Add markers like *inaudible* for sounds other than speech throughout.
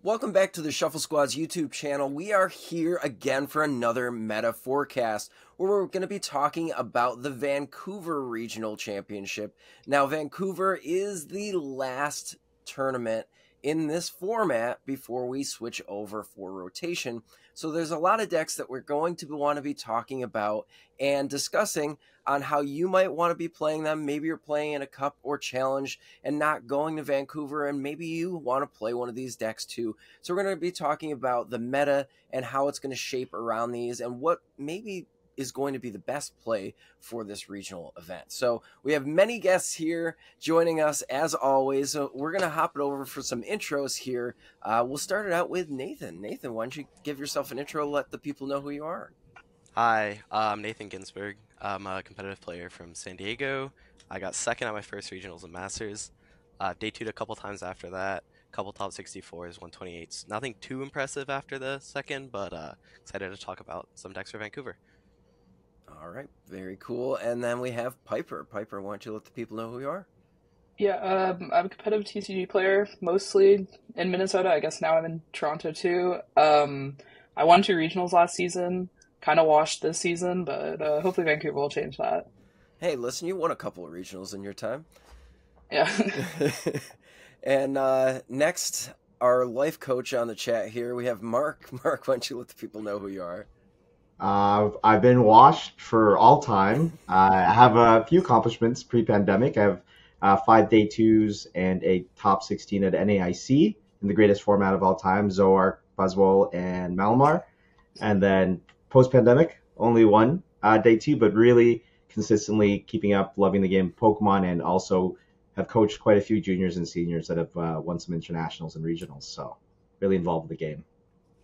Welcome back to the Shuffle Squad's YouTube channel. We are here again for another meta forecast where we're going to be talking about the Vancouver Regional Championship. Now, Vancouver is the last tournament in this format before we switch over for rotation. So there's a lot of decks that we're going to want to be talking about and discussing on how you might want to be playing them. Maybe you're playing in a cup or challenge and not going to Vancouver, and maybe you want to play one of these decks too. So we're going to be talking about the meta and how it's going to shape around these and what maybe is going to be the best play for this regional event. So we have many guests here joining us as always. So we're going to hop it over for some intros here. Uh, we'll start it out with Nathan. Nathan, why don't you give yourself an intro? Let the people know who you are. Hi, I'm Nathan Ginsburg. I'm a competitive player from San Diego. I got second at my first regionals and masters. Uh, day two a couple times after that. Couple top 64s, 128s. Nothing too impressive after the second, but uh, excited to talk about some decks for Vancouver. All right, very cool. And then we have Piper. Piper, why don't you let the people know who you are? Yeah, um, I'm a competitive TCG player, mostly in Minnesota. I guess now I'm in Toronto too. Um, I won two regionals last season, kind of washed this season, but uh, hopefully Vancouver will change that. Hey, listen, you won a couple of regionals in your time. Yeah. *laughs* *laughs* and uh, next, our life coach on the chat here, we have Mark. *laughs* Mark, why don't you let the people know who you are? Uh, I've been washed for all time. Uh, I have a few accomplishments pre-pandemic. I have uh, five day twos and a top 16 at NAIC in the greatest format of all time, Zoroark, Buzzwole, and Malamar. And then post-pandemic, only one uh, day two, but really consistently keeping up, loving the game Pokemon, and also have coached quite a few juniors and seniors that have uh, won some internationals and regionals. So really involved with the game.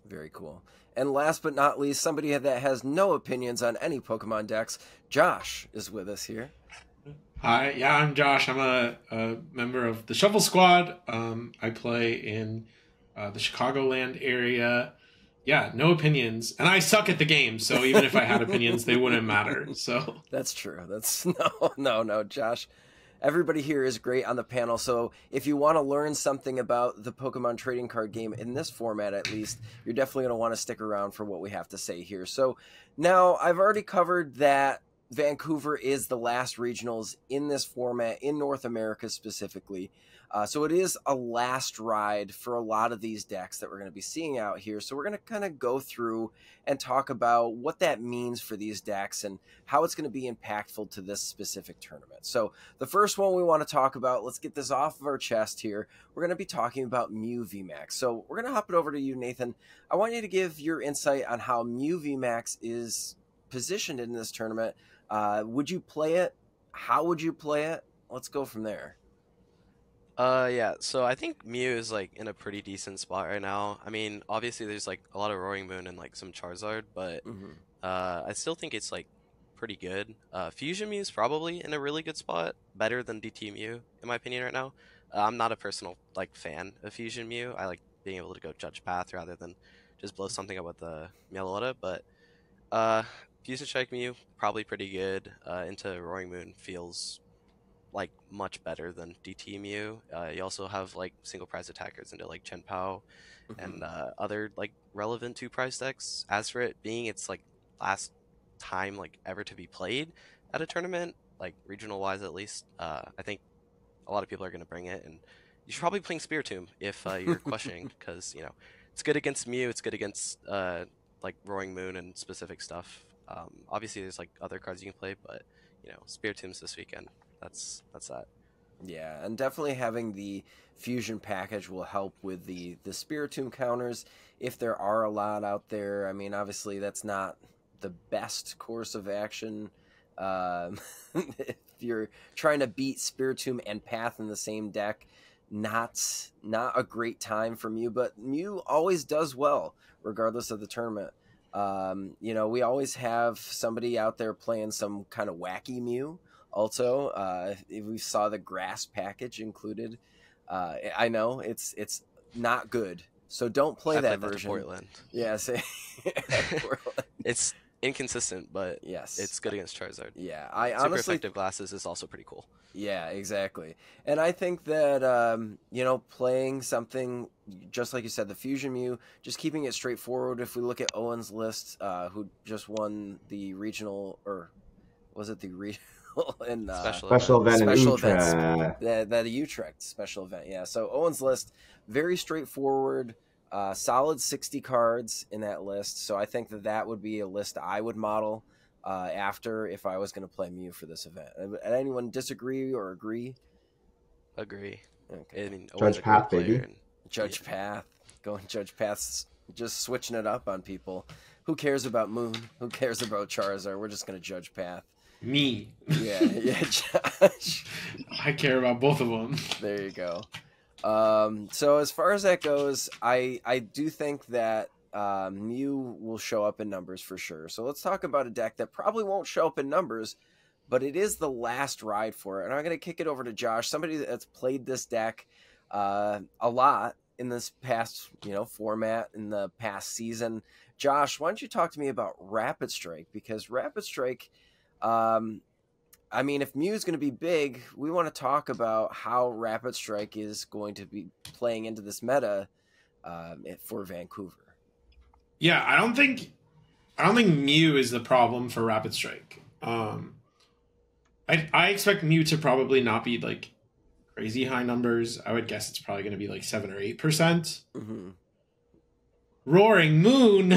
Very cool. And last but not least, somebody that has no opinions on any Pokemon decks, Josh is with us here. Hi, yeah, I'm Josh. I'm a, a member of the Shuffle Squad. Um, I play in uh, the Chicagoland area. Yeah, no opinions, and I suck at the game. So even if I had opinions, they wouldn't matter. So *laughs* that's true. That's *laughs* no, no, no, Josh everybody here is great on the panel. So if you want to learn something about the Pokemon trading card game in this format, at least, you're definitely going to want to stick around for what we have to say here. So now I've already covered that Vancouver is the last regionals in this format in North America specifically. Uh, so it is a last ride for a lot of these decks that we're going to be seeing out here. So we're going to kind of go through and talk about what that means for these decks and how it's going to be impactful to this specific tournament. So the first one we want to talk about, let's get this off of our chest here. We're going to be talking about Mew VMAX. So we're going to hop it over to you, Nathan. I want you to give your insight on how Mew VMAX is positioned in this tournament. Uh, would you play it? How would you play it? Let's go from there. Uh, yeah. So I think Mew is like in a pretty decent spot right now. I mean, obviously there's like a lot of Roaring Moon and like some Charizard, but mm-hmm. uh, I still think it's like pretty good. Uh, Fusion Mew is probably in a really good spot, better than DT Mew in my opinion right now. Uh, I'm not a personal like fan of Fusion Mew. I like being able to go Judge Path rather than just blow something up with the Meloetta, but uh, Fusion Strike Mew probably pretty good. Uh, into Roaring Moon feels like much better than DT Mew. Uh, you also have like single prize attackers into like Chien-Pao mm-hmm. and uh, other like relevant two prize decks. As for it being its like last time like ever to be played at a tournament, like regional wise at least, uh, I think a lot of people are going to bring it, and you should probably be playing Spiritomb if uh, you're *laughs* questioning because you know it's good against Mew, it's good against uh, like Roaring Moon and specific stuff. Um, obviously, there's like other cards you can play, but you know Spiritomb's this weekend that's that's that. Yeah, and definitely having the fusion package will help with the the Spiritomb counters if there are a lot out there. I mean, obviously that's not the best course of action. Um, *laughs* if you're trying to beat Spiritomb and Path in the same deck, not not a great time for Mew, but Mew always does well regardless of the tournament. Um, you know, we always have somebody out there playing some kind of wacky Mew also, uh, we saw the grass package included. Uh, I know it's it's not good, so don't play I that version. Portland. Yeah, say Portland. it's inconsistent, but yes, it's good against Charizard. Yeah, I Super honestly effective glasses is also pretty cool. Yeah, exactly. And I think that um, you know, playing something just like you said, the Fusion Mew, just keeping it straightforward. If we look at Owen's list, uh, who just won the regional, or was it the regional *laughs* in *laughs* uh, Special, Special event. event in Special Utrecht. events. the the Utrecht special event? Yeah. So Owen's list very straightforward. Uh, solid 60 cards in that list. So I think that that would be a list I would model uh, after if I was going to play Mew for this event. Anyone disagree or agree? Agree. Okay. I mean, Judge Owen's a great Path, player, baby. and- Judge Path, going Judge Path's just switching it up on people. Who cares about Moon? Who cares about Charizard? We're just going to Judge Path. Me. Yeah, yeah, *laughs* Josh. I care about both of them. There you go. Um, so as far as that goes, I I do think that uh, Mew will show up in numbers for sure. So let's talk about a deck that probably won't show up in numbers, but it is the last ride for it. And I'm going to kick it over to Josh, somebody that's played this deck uh, a lot in this past you know format in the past season. Josh, why don't you talk to me about Rapid Strike because Rapid Strike. Um, I mean, if Mew is going to be big, we want to talk about how Rapid Strike is going to be playing into this meta um, for Vancouver. Yeah, I don't think I don't think Mew is the problem for Rapid Strike. Um, I I expect Mew to probably not be like crazy high numbers. I would guess it's probably going to be like seven or eight percent. Mm-hmm. Roaring Moon,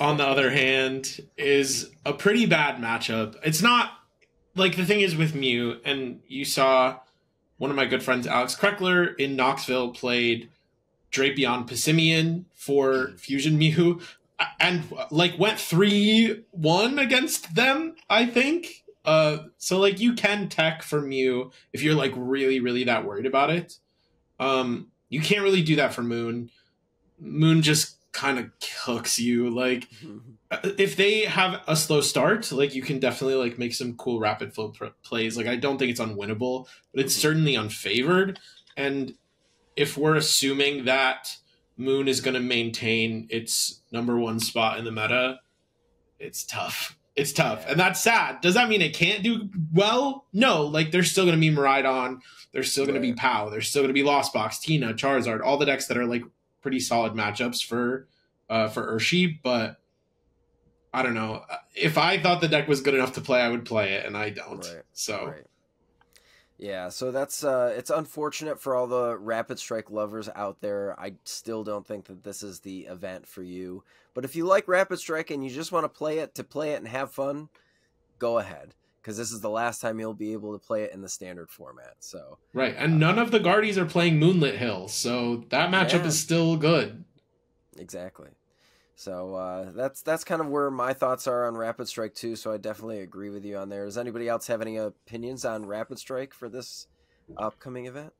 on the other hand, is a pretty bad matchup. It's not like the thing is with Mew, and you saw one of my good friends, Alex Kreckler, in Knoxville played Drapion Passimian for Fusion Mew, and like went three one against them. I think. Uh, so like you can tech for Mew if you're like really really that worried about it. Um, you can't really do that for Moon. Moon just kind of hooks you like uh, if they have a slow start like you can definitely like make some cool rapid flow pr- plays. Like i don't think it's unwinnable but it's certainly unfavored. And if we're assuming that moon is going to maintain its number one spot in the meta it's tough. It's tough. Yeah. and that's sad. Does that mean it can't do well? No. Like there's still going to be Miraidon. there's still going to be Right. pow. There's still going to be lost box tina charizard all the decks that are like pretty solid matchups for uh for urshi but i don't know if i thought the deck was good enough to play i would play it and i don't Right. so Right. Yeah, so that's uh it's unfortunate for all the rapid strike lovers out there. I still don't think that this is the event for you. But if you like rapid strike and you just want to play it to play it and have fun, go ahead because this is the last time you'll be able to play it in the standard format. So, right and none of the guardies are playing moonlit hill so that matchup Yeah. is still good exactly. So, uh that's that's kind of where my thoughts are on rapid strike too, so I definitely agree with you on there. Does anybody else have any opinions on rapid strike for this upcoming event?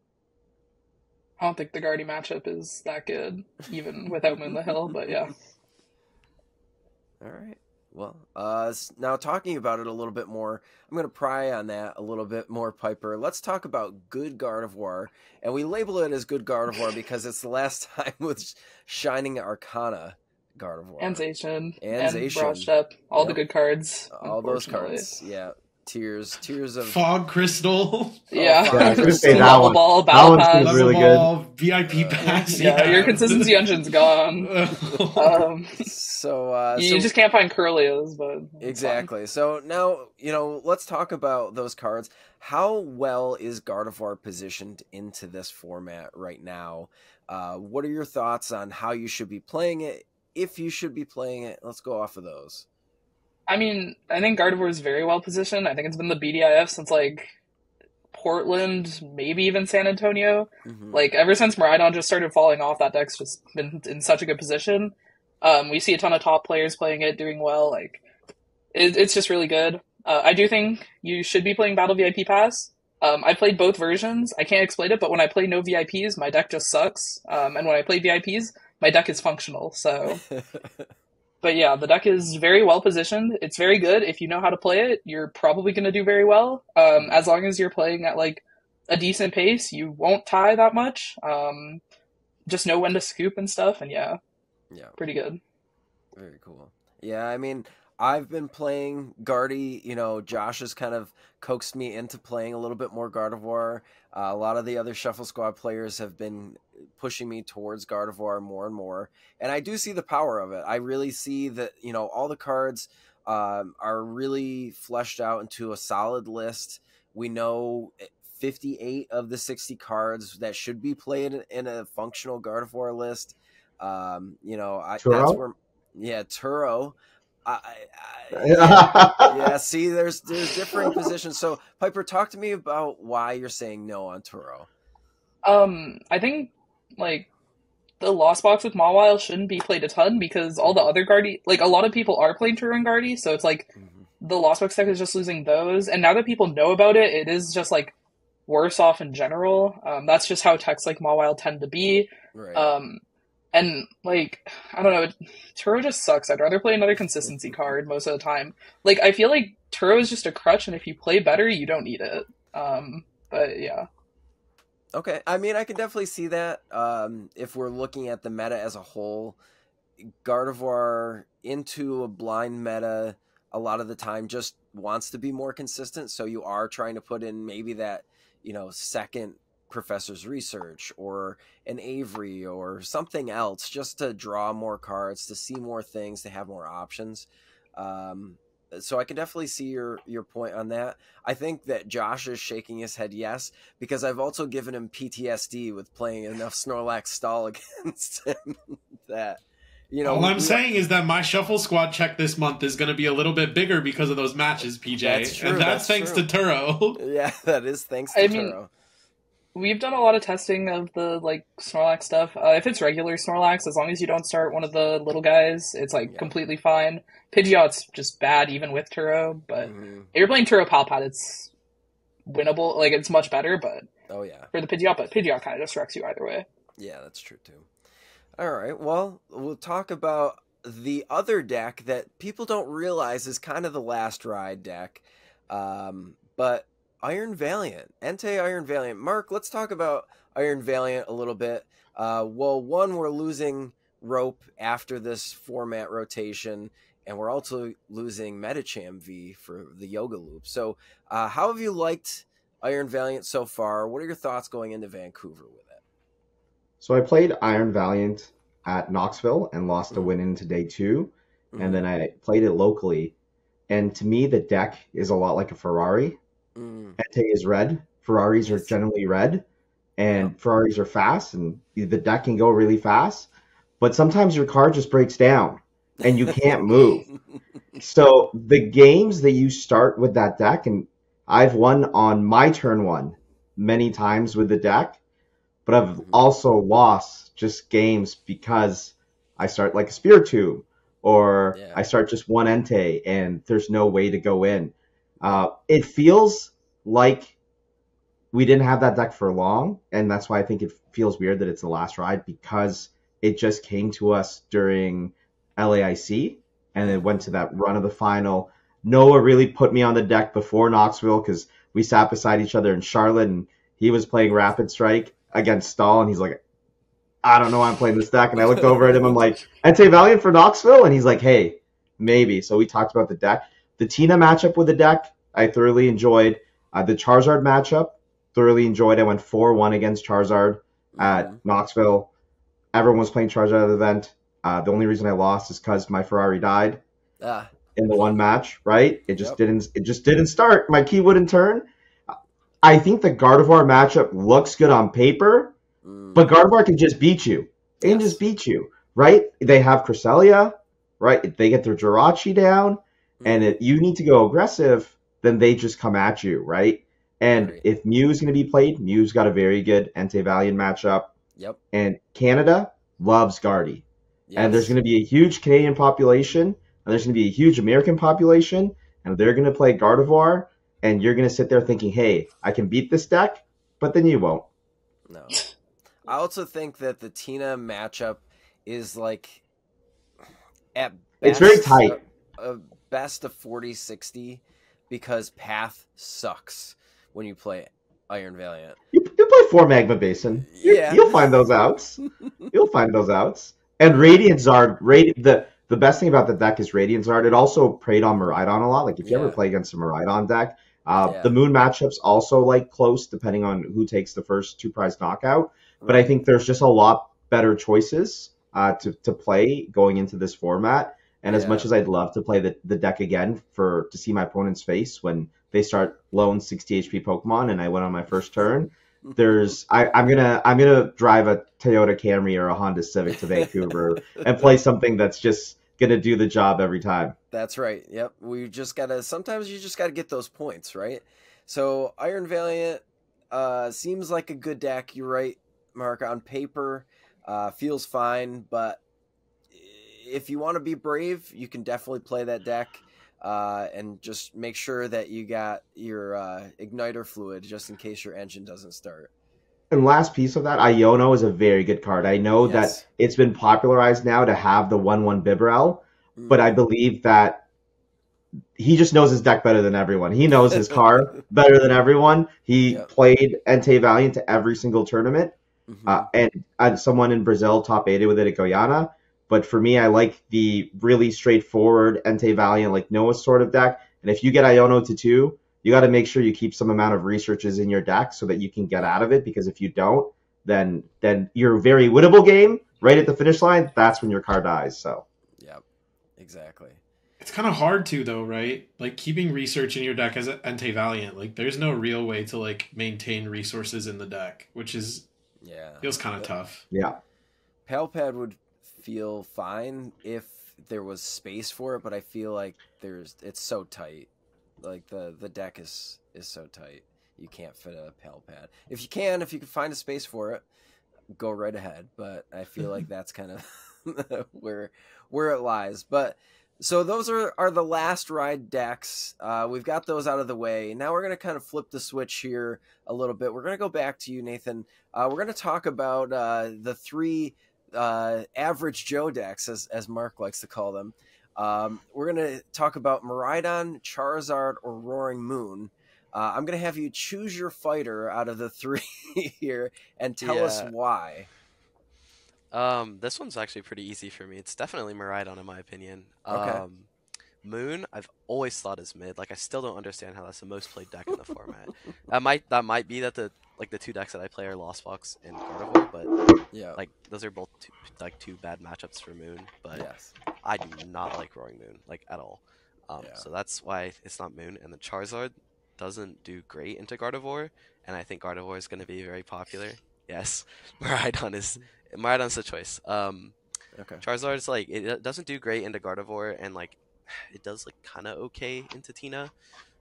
I don't think the Guardy matchup is that good, even without Moonlit Hill. But yeah, *laughs* All right. Well, uh, now talking about it a little bit more, I'm going to pry on that a little bit more, Piper. Let's talk about Good Gardevoir, and we label it as Good Gardevoir because it's the last *laughs* time with Shining Arcana Gardevoir. and Zacian, And and Zacian. Broad Step, all the good cards. All those cards, yeah. Tears, tears of fog crystal *laughs* Yeah, Oh, I was gonna say that Level one. Ball, That Battle one's Pass. really good. ball vip Uh, pass Yeah, your consistency engine's gone. *laughs* Um, so. Uh, you so just can't find Kirlias, but it's fine. Exactly. So now, you know, let's talk about those cards. How well is Gardevoir positioned into this format right now? Uh, what are your thoughts on how you should be playing it? If you should be playing it, let's go off of those. I mean, I think Gardevoir is very well positioned. I think it's been the BDIF since like Portland, maybe even San Antonio. Mhm. Like ever since Miraidon just started falling off, that deck's just been in such a good position. Um, we see a ton of top players playing it, doing well. Like it, it's just really good. Uh, I do think you should be playing Battle VIP Pass. Um, I played both versions. I can't explain it, but when I play no VIPs, my deck just sucks. Um, and when I play VIPs, my deck is functional. So, *laughs* but yeah, the deck is very well positioned. It's very good. If you know how to play it, you're probably going to do very well. Um, as long as you're playing at like a decent pace, you won't tie that much. Um, just know when to scoop and stuff, and yeah, yeah, pretty good. very cool. Yeah, I mean, I've been playing Guardy. You know, Josh has kind of coaxed me into playing a little bit more Gardevoir. Uh, a lot of the other Shuffle Squad players have been pushing me towards Gardevoir more and more, and I do see the power of it. I really see that you know all the cards um, are really fleshed out into a solid list. We know 58 of the 60 cards that should be played in a functional Gardevoir list. Um, you know, I, that's where, yeah, Turo. I, I, yeah, *laughs* yeah, see, there's there's differing positions. So, Piper, talk to me about why you're saying no on Turo. Um, I think like the Lost Box with Mawile shouldn't be played a ton because all the other Guardi, like a lot of people are playing Turo and Guardy, so it's like mm-hmm. the Lost Box deck is just losing those. And now that people know about it, it is just like worse off in general. Um, that's just how techs like Mawile tend to be. Right. Um, and like I don't know, Turo just sucks. I'd rather play another consistency *laughs* card most of the time. Like I feel like Turo is just a crutch, and if you play better, you don't need it. Um, but yeah. Okay, I mean, I can definitely see that. Um, if we're looking at the meta as a whole, Gardevoir into a blind meta a lot of the time just wants to be more consistent. So you are trying to put in maybe that, you know, second professor's research or an Avery or something else just to draw more cards, to see more things, to have more options. Um, so I can definitely see your your point on that. I think that Josh is shaking his head yes because I've also given him PTSD with playing enough Snorlax stall *laughs* against him that you know. All I'm we, saying is that my shuffle squad check this month is going to be a little bit bigger because of those matches, PJ, that's true, and that's, that's thanks true. to Turo. *laughs* Yeah, that is thanks to I Turo. Mean, we've done a lot of testing of the like Snorlax stuff. Uh, if it's regular Snorlax, as long as you don't start one of the little guys, it's like yeah. completely fine. Pidgeot's just bad even with Turo, but mm-hmm. if you're playing Turo Palpad, it's winnable. Like it's much better, but oh yeah, for the Pidgeot, but Pidgeot kind of distracts you either way. Yeah, that's true too. All right, well, we'll talk about the other deck that people don't realize is kind of the last ride deck. Um, but Iron Valiant, Entei Iron Valiant. Mark, let's talk about Iron Valiant a little bit. Uh, well, one, we're losing Rope after this format rotation, and we're also losing Medicham V for the Yoga Loop. So, uh, how have you liked Iron Valiant so far? What are your thoughts going into Vancouver with it? So, I played Iron Valiant at Knoxville and lost mm-hmm. a win into day 2 mm-hmm. and then I played it locally. And to me, the deck is a lot like a Ferrari. Mm. Entei is red. Ferraris are generally red, and yeah. Ferraris are fast, and the deck can go really fast. But sometimes your car just breaks down, and you can't move. *laughs* so the games that you start with that deck, and I've won on my turn one many times with the deck, but I've mm-hmm. also lost just games because I start like a Spiritomb or yeah. I start just one Entei and there's no way to go in. Uh, it feels like we didn't have that deck for long, and that's why I think it feels weird that it's the last ride because it just came to us during LAIC and it went to that run of the final. Noah really put me on the deck before Knoxville because we sat beside each other in Charlotte and he was playing Rapid Strike against Stall and he's like, I don't know why I'm playing this deck. And I looked over at him, I'm like, Entei Valiant for Knoxville? And he's like, hey, maybe. So we talked about the deck. The Tina matchup with the deck, I thoroughly enjoyed. Uh, the Charizard matchup, thoroughly enjoyed. I went 4 1 against Charizard at mm-hmm. Knoxville. Everyone was playing Charizard at the event. Uh, the only reason I lost is because my Ferrari died ah. in the one match. Right? It just yep. didn't. It just didn't start. My key wouldn't turn. I think the Gardevoir matchup looks good on paper, mm. but Gardevoir can just beat you. They yes. can just beat you, right? They have Cresselia, right? They get their Jirachi down and it, you need to go aggressive, then they just come at you, right? And right. if Mew is going to be played, Mew's got a very good Entei Valiant matchup. Yep. And Canada loves Guardy. Yes. And there's going to be a huge Canadian population, and there's going to be a huge American population, and they're going to play Gardevoir, and you're going to sit there thinking, hey, I can beat this deck, but then you won't. No. I also think that the Tina matchup is like at best, it's very tight. A, a best of 40 60 because Path sucks when you play Iron Valiant. You, you play four Magma Basin. You, yeah. You'll find those outs. *laughs* you'll find those outs. And Radiant Zard, Radi- the, the best thing about the deck is Radiant Zard. It also preyed on Miraidon a lot. Like if you Yeah. ever play against a Miraidon deck, uh, Yeah. the Moon matchups also like close depending on who takes the first two prize knockout. But I think there's just a lot better choices uh, to to play going into this format. And as much as I'd love to play the, the deck again for to see my opponent's face when they start low and 60 HP Pokemon and I went on my first turn, *laughs* there's I, I'm gonna I'm gonna drive a Toyota Camry or a Honda Civic to Vancouver *laughs* and play something that's just gonna do the job every time. That's right. Yep. We just gotta. Sometimes you just gotta get those points, right? So Iron Valiant uh, seems like a good deck. You're right, Mark. On paper, uh, feels fine, but if you want to be brave, you can definitely play that deck. Uh, and just make sure that you got your uh, igniter fluid just in case your engine doesn't start. And last piece of that, Iono is a very good card. I know Yes. that it's been popularized now to have the one one Bibarel, but I believe that he just knows his deck better than everyone. He knows his car *laughs* better than everyone. He Yep. played Entei Valiant to every single tournament. Mhm. Uh, and uh, someone in Brazil top eighted with it at Guyana. But for me, I like the really straightforward Entei Valiant, like Noah sort of deck. And if you get Iono to two, you got to make sure you keep some amount of researches in your deck so that you can get out of it. Because if you don't, then then your very winnable game right at the finish line, that's when your car dies. So Yep. Exactly. It's kind of hard to though, right? Like keeping research in your deck as Entei Valiant. Like there's no real way to like maintain resources in the deck, which is Yeah. feels kind of tough. yeah, Palpad would feel fine if there was space for it, but I feel like there's it's so tight. Like the the deck is is so tight. You can't fit a Palpad. If you can, if you can find a space for it, go right ahead. But I feel like *laughs* that's kind of *laughs* where where it lies. But so those are are the last ride decks. Uh, we've got those out of the way. Now we're gonna kind of flip the switch here a little bit. We're gonna go back to you, Nathan. Uh, we're gonna talk about uh, the three uh, average Joe decks, as as Mark likes to call them. Um, we're gonna talk about Miraidon, Charizard, or Roaring Moon. Uh, I'm gonna have you choose your fighter out of the three *laughs* here and tell us why. Um, this one's actually pretty easy for me. It's definitely Miraidon in my opinion. Okay. Um, Moon, I've always thought is mid. Like I still don't understand how that's the most played deck in the format. *laughs* That might that might be that the like the two decks that I play are Lost Box and Gardevoir, but Yeah. like those are both two, like two bad matchups for Moon. But yes. I do not like Roaring Moon like at all. Um, Yeah. So that's why it's not Moon. And the Charizard doesn't do great into Gardevoir, and I think Gardevoir is going to be very popular. Yes, *laughs* Miraidon is Miraidon's the choice. Um, Okay. Charizard's like it it doesn't do great into Gardevoir, and like *sighs* it does like kind of okay into Tina.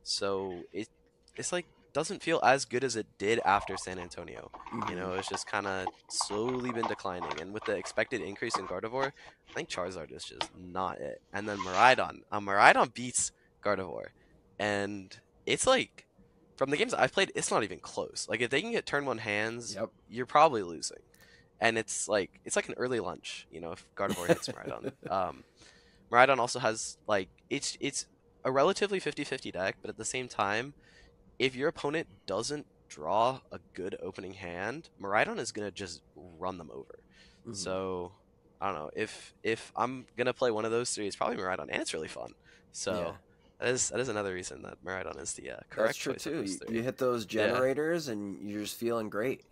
So it it's like doesn't feel as good as it did after San Antonio. You know, it's just kind of slowly been declining, and with the expected increase in Gardevoir, I think Charizard is just not it. And then Miraidon, uh, Miraidon beats Gardevoir, and it's like from the games I've played, it's not even close. Like if they can get turn one hands, Yep. you're probably losing. And it's like it's like an early lunch, you know, if Gardevoir hits Miraidon. *laughs* Um, Miraidon also has like it's it's a relatively 50-50 deck, but at the same time, if your opponent doesn't draw a good opening hand, Miraidon is gonna just run them over. Mhm. So I don't know if if I'm gonna play one of those three, it's probably Miraidon, and it's really fun. So Yeah. that is that is another reason that Miraidon is the uh, correct That's true too. You, you hit those Yeah. generators and you're just feeling great.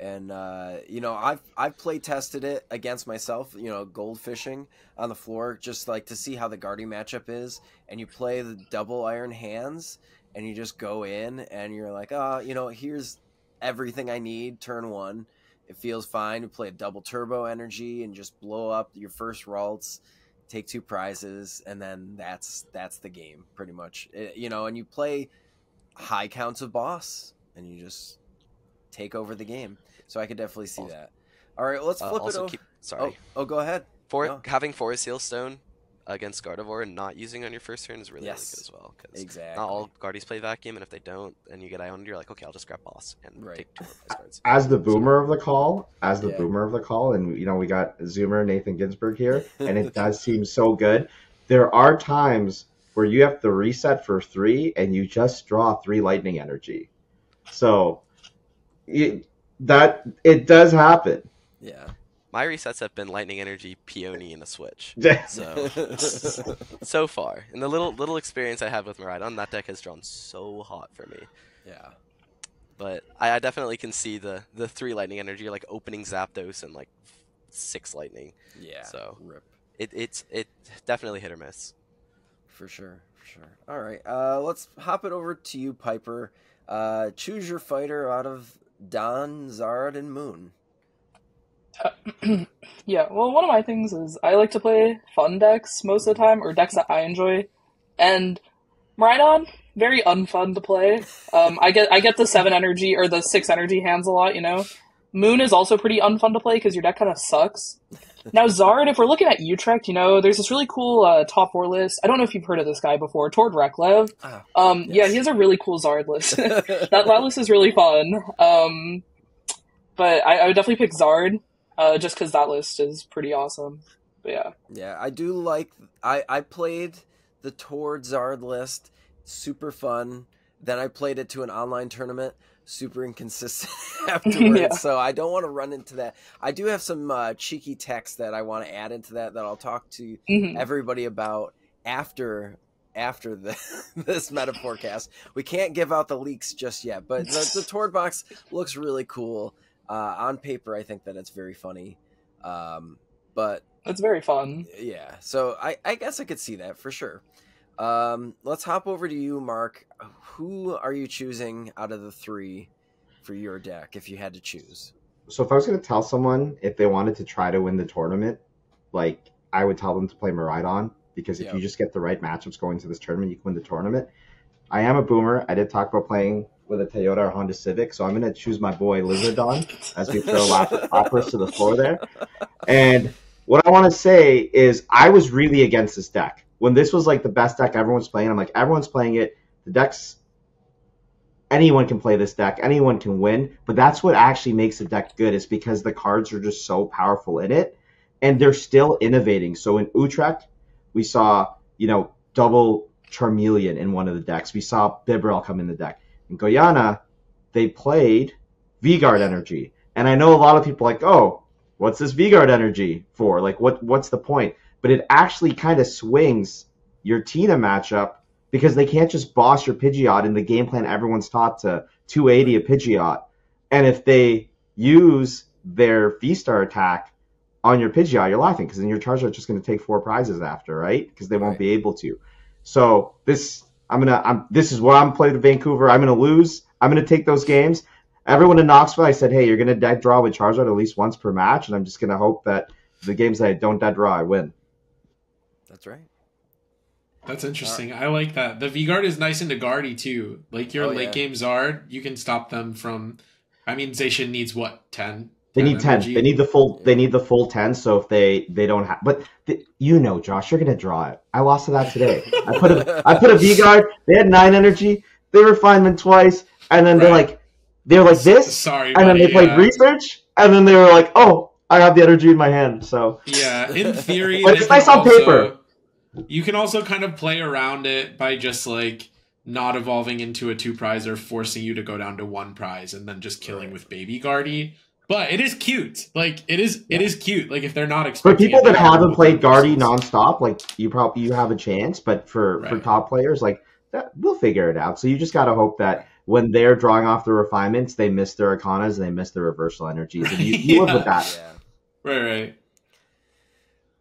And uh, you know, I've I've play tested it against myself. You know, gold fishing on the floor, just like to see how the guarding matchup is. And you play the double iron hands, and you just go in, and you're like, oh, you know, here's everything I need. Turn one, it feels fine. You play a double turbo energy and just blow up your first Ralts, take two prizes, and then that's that's the game pretty much. It- you know, and you play high counts of boss, and you just take over the game. So I could definitely see Also- that. All right, let's Uh, flip it over. keep sorry Oh, oh, go ahead. for no. having Forest Seal Stone against Gardevoir and not using on your first turn is really, Yes. really good as well. Because Exactly. not all Guardies play Vacuum, and if they don't, and you get Iono, you're like, okay, I'll just grab Boss and Right. take two more prize cards. *laughs* as the boomer of the call, as the Yeah. boomer of the call, and you know we got Zoomer Nathan Ginsburg here, *laughs* and it does seem so good. There are times where you have to reset for three, and you just draw three lightning energy. So it, that it does happen. Yeah. My resets have been Lightning Energy, Peony, and a Switch. *laughs* So *laughs* so far, and the little little experience I have with Miraidon, that deck has drawn so hot for me. Yeah. But I, I definitely can see the the three Lightning Energy, like opening Zapdos and like six Lightning. Yeah. So- rip. It it's it definitely hit or miss. For sure, for sure. All right, uh, let's hop it over to you, Piper. Uh, choose your fighter out of Don, Zard, and Moon. *clears throat* Yeah, well, one of my things is I like to play fun decks most of the time, or decks that I enjoy, and Miraidon very unfun to play. Um, I get I get the seven energy or the six energy hands a lot, you know. Moon is also pretty unfun to play because your deck kind of sucks. *laughs* Now Zard, if we're looking at Utrecht, you know, there's this really cool uh, top four list. I don't know if you've heard of this guy before, Tord Reklev. Ah, Um, yeah, he has a really cool Zard list. *laughs* *laughs* that, that list is really fun. Um, but I, I would definitely pick Zard, uh, just because that list is pretty awesome. But yeah, Yeah, I do like. I I played the Tord Zard list, super fun. Then I played it to an online tournament, super inconsistent *laughs* afterwards. Yeah. So I don't want to run into that. I do have some uh, cheeky text that I want to add into that that I'll talk to Mhm. everybody about after after the *laughs* this meta forecast. We can't give out the leaks just yet, but the, the Tord box looks really cool. Uh, on paper, I think that it's very funny. Um, but it's very fun. yeah, so I, I guess I could see that for sure. Um, let's hop over to you, Mark. Who are you choosing out of the three for your deck if you had to choose? so if I was going to tell someone if they wanted to try to win the tournament, like I would tell them to play Miraidon because if Yeah. you just get the right matchups going to this tournament, you can win the tournament. I am a boomer. I did talk about playing with a Toyota or Honda Civic, so I'm going to choose my boy Lizardon as we throw lappers *laughs* to the floor there. And what I want to say is I was really against this deck. When this was like the best deck everyone's playing, I'm like, everyone's playing it. The deck's anyone can play this deck, anyone can win, but that's what actually makes the deck good is because the cards are just so powerful in it and they're still innovating. So in Utrecht, we saw, you know, double Charmeleon in one of the decks. We saw Bibarel come in the deck. In Guyana, they played V-Guard energy. And I know a lot of people are like, oh, what's this V-Guard energy for? Like what what's the point? But it actually kind of swings your Tina matchup because they can't just boss your Pidgeot in the game plan everyone's taught to 280 a Pidgeot. And if they use their V-Star attack on your Pidgeot, you're laughing because then your Charizard's just going to take four prizes after, right? Because they won't Right. be able to. So this, I'm gonna, I'm this is what I'm playing with Vancouver. I'm gonna lose. I'm gonna take those games. Everyone in Knoxville, I said, hey, you're gonna dead draw with Charizard at least once per match, and I'm just gonna hope that the games that I don't dead draw, I win. That's right. That's interesting. I like that. The V guard is nice into guardy too. Like your Oh, late yeah. game Zard, you can stop them from. I mean, Zacian needs what ten? They need ten. energy? They need the full. They need the full ten. So if they they don't have, but you know, Josh, you're gonna draw it. I lost to that today. I put a I put a V *laughs* guard. They had nine energy. They refinement twice, and then they're like they're like this, Sorry, and then they played yeah. research, and then they were like, oh, I have the energy in my hand. So Yeah, in *laughs* theory, But it's nice on also- paper. You can also kind of play around it by just like not evolving into a two prize or forcing you to go down to one prize and then just killing Right. with baby guardy. But it is cute. Like it is it is cute. Like if they're not for expecting people it, that haven't played do Guardy nonstop, like you probably you have a chance. But for for top players, like that, we'll figure it out. So you just gotta hope that when they're drawing off the refinements, they miss their Arcanas and they miss their reversal energies, and you, you live with *laughs* that. Yeah. Right, right.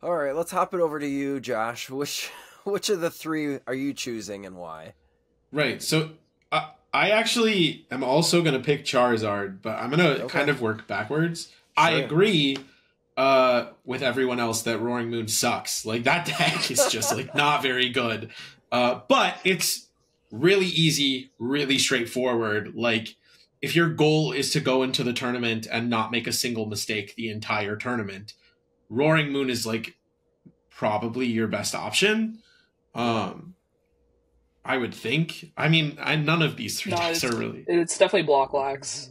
All right, let's hop it over to you, Josh. Which *laughs* which of the three are you choosing and why? Right. So uh, I actually am also going to pick Charizard, but I'm going to Okay. kind of work backwards. I agree uh, with everyone else that Roaring Moon sucks. Like that deck is just like *laughs* not very good. Uh, but it's really easy, really straightforward. Like if your goal is to go into the tournament and not make a single mistake the entire tournament, Roaring Moon is like probably your best option. Um, I would think. I mean, I, none of these three No, decks are really. It's definitely block lax.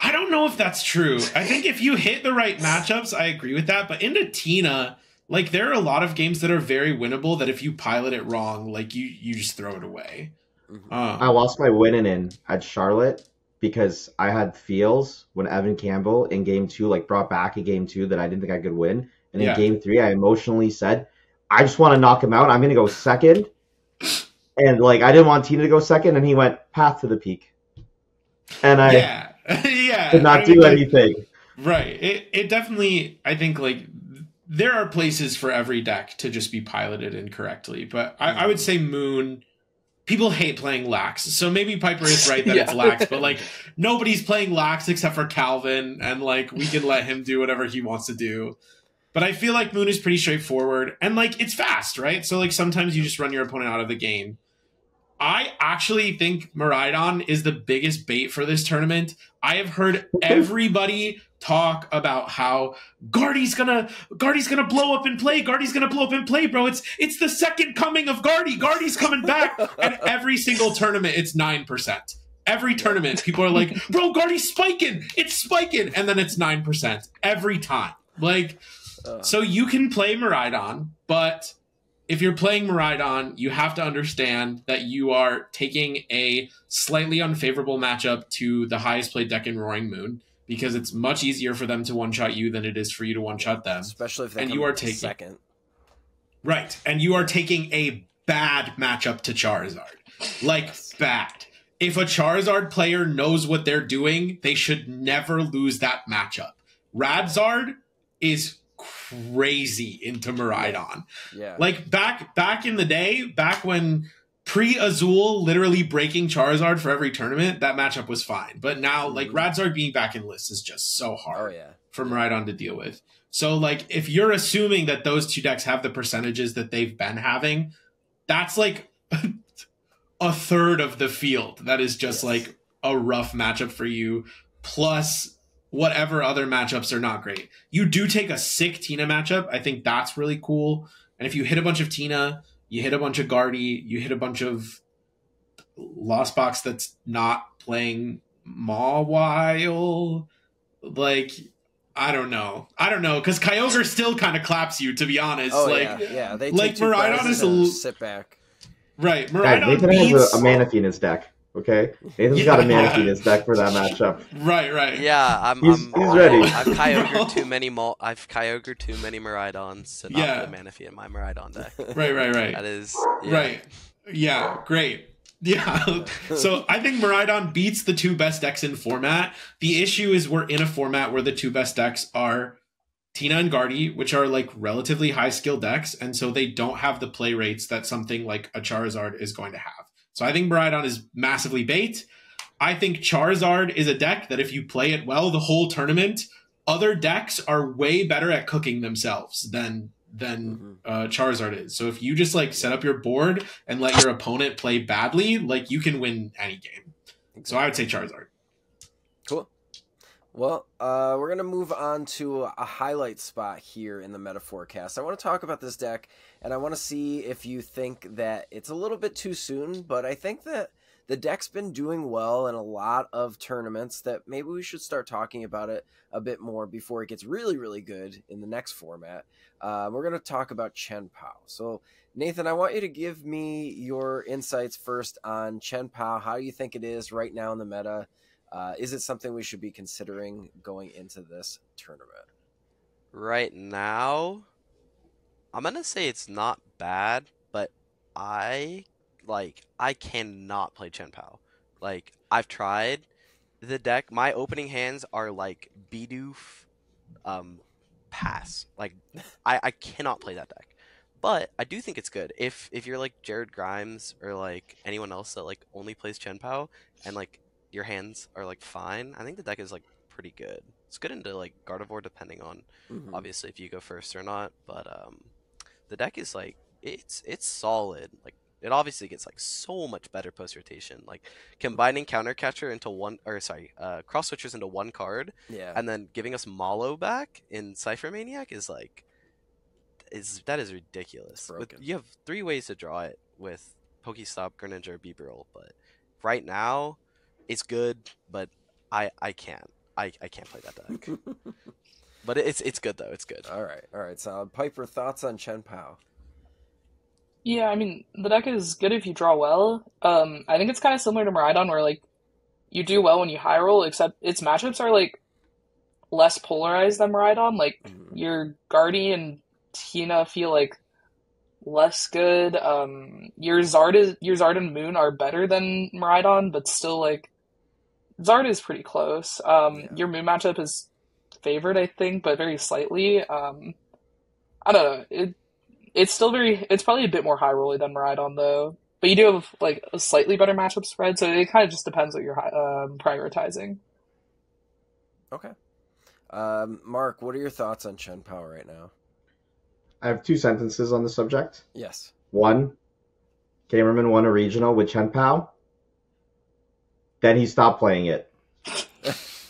I don't know if that's true. I think if you hit the right matchups, I agree with that. But into Tina, like there are a lot of games that are very winnable. That if you pilot it wrong, like you you just throw it away. Mhm. Um, I lost my winning in at Charlotte because I had feels when Evan Campbell in game two like brought back a game two that I didn't think I could win. And in Yeah. game three, I emotionally said, I just want to knock him out. I'm going to go second. And like, I didn't want Tina to go second. And he went path to the peak. And I yeah, *laughs* yeah. did not I mean, do like, anything. Right. It it definitely I think like there are places for every deck to just be piloted incorrectly, but I, I would say Moon. People hate playing Lax, so maybe Piper is right that *laughs* it's Lax, but like nobody's playing Lax except for Calvin, and like we can let him do whatever he wants to do. But I feel like Moon is pretty straightforward, and like it's fast, right? So like sometimes you just run your opponent out of the game. I actually think Miraidon is the biggest bait for this tournament. I have heard everybody talk about how Guardy's gonna Guardy's gonna blow up and play. Guardy's gonna blow up and play, bro. It's it's the second coming of Guardy. Guardy's coming back, and *laughs* every single tournament it's nine percent. Every tournament, people are like, "Bro, Guardy's spiking! It's spiking!" And then it's nine percent every time. Like, so you can play Miraidon, but if you're playing Miraidon, you have to understand that you are taking a slightly unfavorable matchup to the highest played deck in Roaring Moon because it's much easier for them to one shot you than it is for you to one shot them. especially if they and you are taking- second. Right. And you are taking a bad matchup to Charizard. Like, bad. If a Charizard player knows what they're doing, they should never lose that matchup. Radzard is crazy into Miraidon. Yeah. Like back back in the day, back when pre Azul literally breaking Charizard for every tournament, that matchup was fine. But now, like Mhm. Radzard being back in lists is just so oh hard yeah. for Miraidon to deal with. So like if you're assuming that those two decks have the percentages that they've been having, that's like *laughs* a third of the field. That is just Yes. like a rough matchup for you, plus whatever other matchups are not great. You do take a sick Tina matchup. I think that's really cool. And if you hit a bunch of Tina, you hit a bunch of Guardy, you hit a bunch of Lost Box that's not playing Mawile, like I don't know. I don't know because Kyogre still kind of claps you. To be honest, Oh like yeah. Yeah. They like take two Miraidon prizes is a and sit back. right, Guys, Miraidon Nathan beats has a, a Manaphy in his deck. Okay, Nathan's got a Yeah. Manaphy in his deck for that matchup. *laughs* right, right. Yeah, I'm. He's- I'm he's ready. I've Bro. Kyogre *laughs* too many mul- I've Kyogre too many Miraidons to not Yeah. put a Manaphy in my Miraidon deck. *laughs* right, right, right. That is yeah. Right. Yeah, great. Yeah. so I think Miraidon beats the two best decks in format. The issue is we're in a format where the two best decks are Tina and Guardy, which are like relatively high skill decks, and so they don't have the play rates that something like a Charizard is going to have. So I think Miraidon is massively bait. I think Charizard is a deck that if you play it well the whole tournament, other decks are way better at cooking themselves than than Mhm. uh, Charizard is. So if you just like set up your board and let your opponent play badly, like you can win any game. So I would say Charizard. Cool. Well, uh, we're gonna move on to a highlight spot here in the meta forecast. I want to talk about this deck, and I want to see if you think that it's a little bit too soon. But I think that the deck's been doing well in a lot of tournaments. That maybe we should start talking about it a bit more before it gets really, really good in the next format. Uh, we're gonna talk about Chien-Pao. So. Nathan, I want you to give me your insights first on Chien-Pao. How do you think it is right now in the meta? Uh, is it something we should be considering going into this tournament? Right now, I'm gonna say it's not bad, but I like I cannot play Chien-Pao. Like I've tried the deck. My opening hands are like Bidoof, um, pass. Like *laughs* I I cannot play that deck. But I do think it's good. If if you're like Jared Grimes or like anyone else that like only plays Chien-Pao and like your hands are like fine, I think the deck is like pretty good. It's good into like Gardevoir depending on Mhm. obviously if you go first or not but um the deck is like it's it's solid like it obviously gets like so much better post rotation like combining counter catcher into one or sorry uh cross switchers into one card Yeah. and then giving us Malo back in Ciphermaniac is like is that is ridiculous. With, you have three ways to draw it with Pokestop, Greninja, or Bibarel, but right now it's good, but I I can't. I, I can't play that deck. *laughs* but it's it's good though. It's good. all right, all right. So, Piper, thoughts on Chien-Pao? Yeah, I mean, the deck is good if you draw well. Um, I think it's kind of similar to Miraidon, where like you do well when you high roll, except its matchups are like less polarized than Miraidon. Like mm-hmm. your Guardian and Tina feel like less good. Um, your Zard is, your Zard and Moon are better than Miraidon, but still like Zard is pretty close. Um, yeah. your Moon matchup is favored, I think, but very slightly. Um, I don't know. It it's still very. It's probably a bit more high rolly than Miraidon though. But you do have like a slightly better matchup spread, so it kind of just depends what you're um, prioritizing. Okay. Um, Mark, what are your thoughts on Chien-Pao right now? I have two sentences on the subject. Yes. One, Gamerman won a regional with Chien-Pao. Then he stopped playing it. *laughs*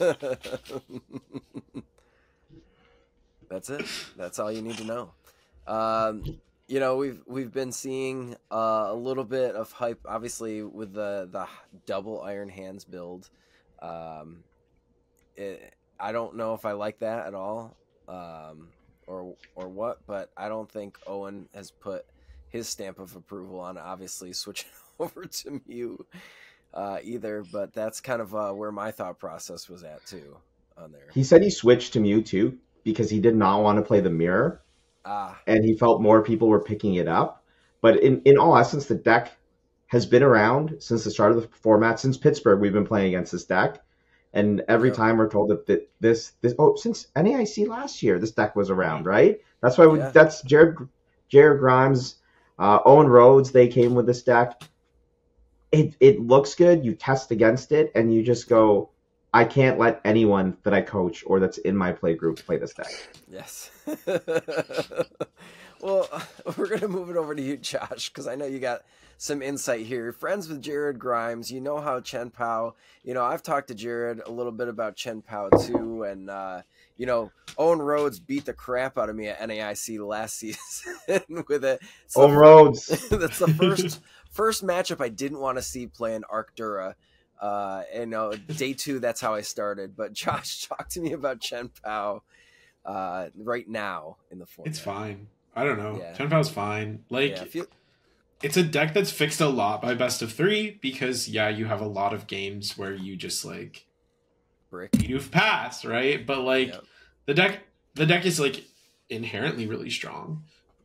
That's it. That's all you need to know. Um, you know, we've we've been seeing uh, a little bit of hype, obviously, with the the double Iron Hands build. Um, it, I don't know if I like that at all, um, or or what, but I don't think Owen has put his stamp of approval on obviously switching *laughs* over to Mew uh, either. But that's kind of uh, where my thought process was at too on there. He said he switched to Mew too because he did not want to play the mirror, ah. and he felt more people were picking it up. But in in all essence, the deck has been around since the start of the format. Since Pittsburgh, we've been playing against this deck, and every yeah. time we're told that this this oh since NAIC last year, this deck was around, right? That's why we, yeah. that's Jared Jared Grimes, uh, Owen Rhodes. They came with this deck. It it looks good. You test against it, and you just go I can't let anyone that I coach or that's in my play group play this deck. Yes. *laughs* well, *laughs* we're going to move it over to you, Josh, because I know you got some insight here. Friends with Jared Grimes, you know how Chien-Pao, you know, I've talked to Jared a little bit about Chien-Pao too. And, uh, you know, Owen Rhodes beat the crap out of me at NAIC last *laughs* season with it. Owen Rhodes. that's the first first matchup I didn't want to see playing Arctura. Uh, and know, *laughs* day two, that's how I started. But Josh, *laughs* talk to me about Chen Pao uh, right now in the format. It's fine. I don't know. Yeah. Chien-Pao's fine. Like, yeah, you... it's a deck that's fixed a lot by best of three because, yeah, you have a lot of games where you just like brick. You've passed, right? But like yep. the deck, the deck is like inherently really strong.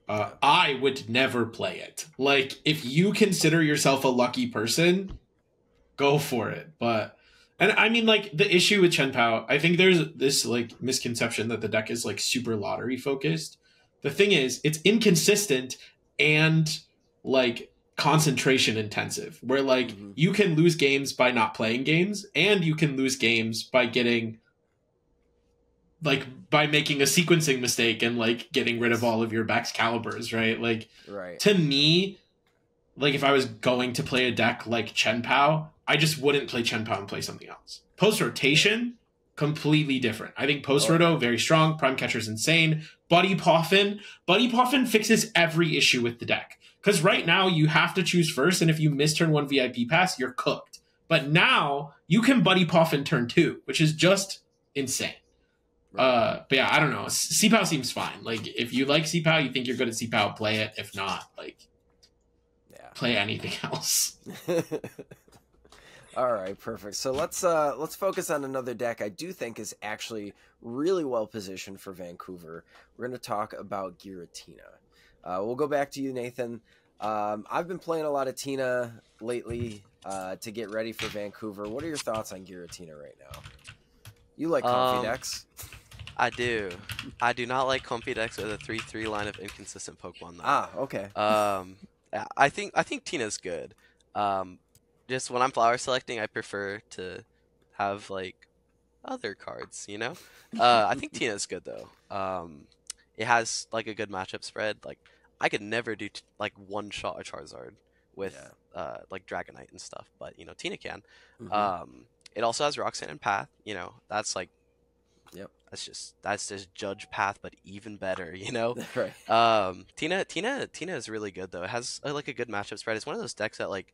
Uh, I would never play it. Like, if you consider yourself a lucky person, go for it. But and I mean like the issue with Chien-Pao, I think there's this like misconception that the deck is like super lottery focused. The thing is, it's inconsistent and like concentration intensive where like mm-hmm. you can lose games by not playing games and you can lose games by getting like by making a sequencing mistake and like getting rid of all of your Baxcaliburs, right? Like right. to me, like if I was going to play a deck like Chien-Pao, I just wouldn't play Chien-Pao and play something else. Post rotation, completely different. I think post roto oh. very strong. Prime catcher's insane. Buddy Poffin, Buddy Poffin fixes every issue with the deck. Because right now you have to choose first, and if you miss turn one VIP pass, you're cooked. But now you can Buddy Poffin turn two, which is just insane. Uh, but yeah, I don't know. CPOW seems fine. Like if you like CPOW, you think you're good at CPOW, play it. If not, like yeah. play anything *laughs* else. *laughs* All right, perfect. So let's uh let's focus on another deck I do think is actually really well positioned for Vancouver. We're going to talk about Giratina. Uh, we'll go back to you, Nathan. Um, I've been playing a lot of Tina lately uh, to get ready for Vancouver. What are your thoughts on Giratina right now? You like comfy um, decks? I do. I do not like comfy decks with a three-three line of inconsistent Pokemon. Though. Ah, okay. Um, I think I think Tina's good. Um, just when I'm flower selecting, I prefer to have like other cards. You know, uh, I think *laughs* Tina's good though. Um, it has like a good matchup spread. Like I could never do t- like one shot a Charizard with yeah. uh, like Dragonite and stuff, but you know Tina can. Mm-hmm. Um, it also has Roxanne and Path. You know that's like, yep. That's just that's just Judge Path, but even better. *laughs* You know. *laughs* right. Um, Tina Tina Tina is really good though. It has uh, like a good matchup spread. It's one of those decks that like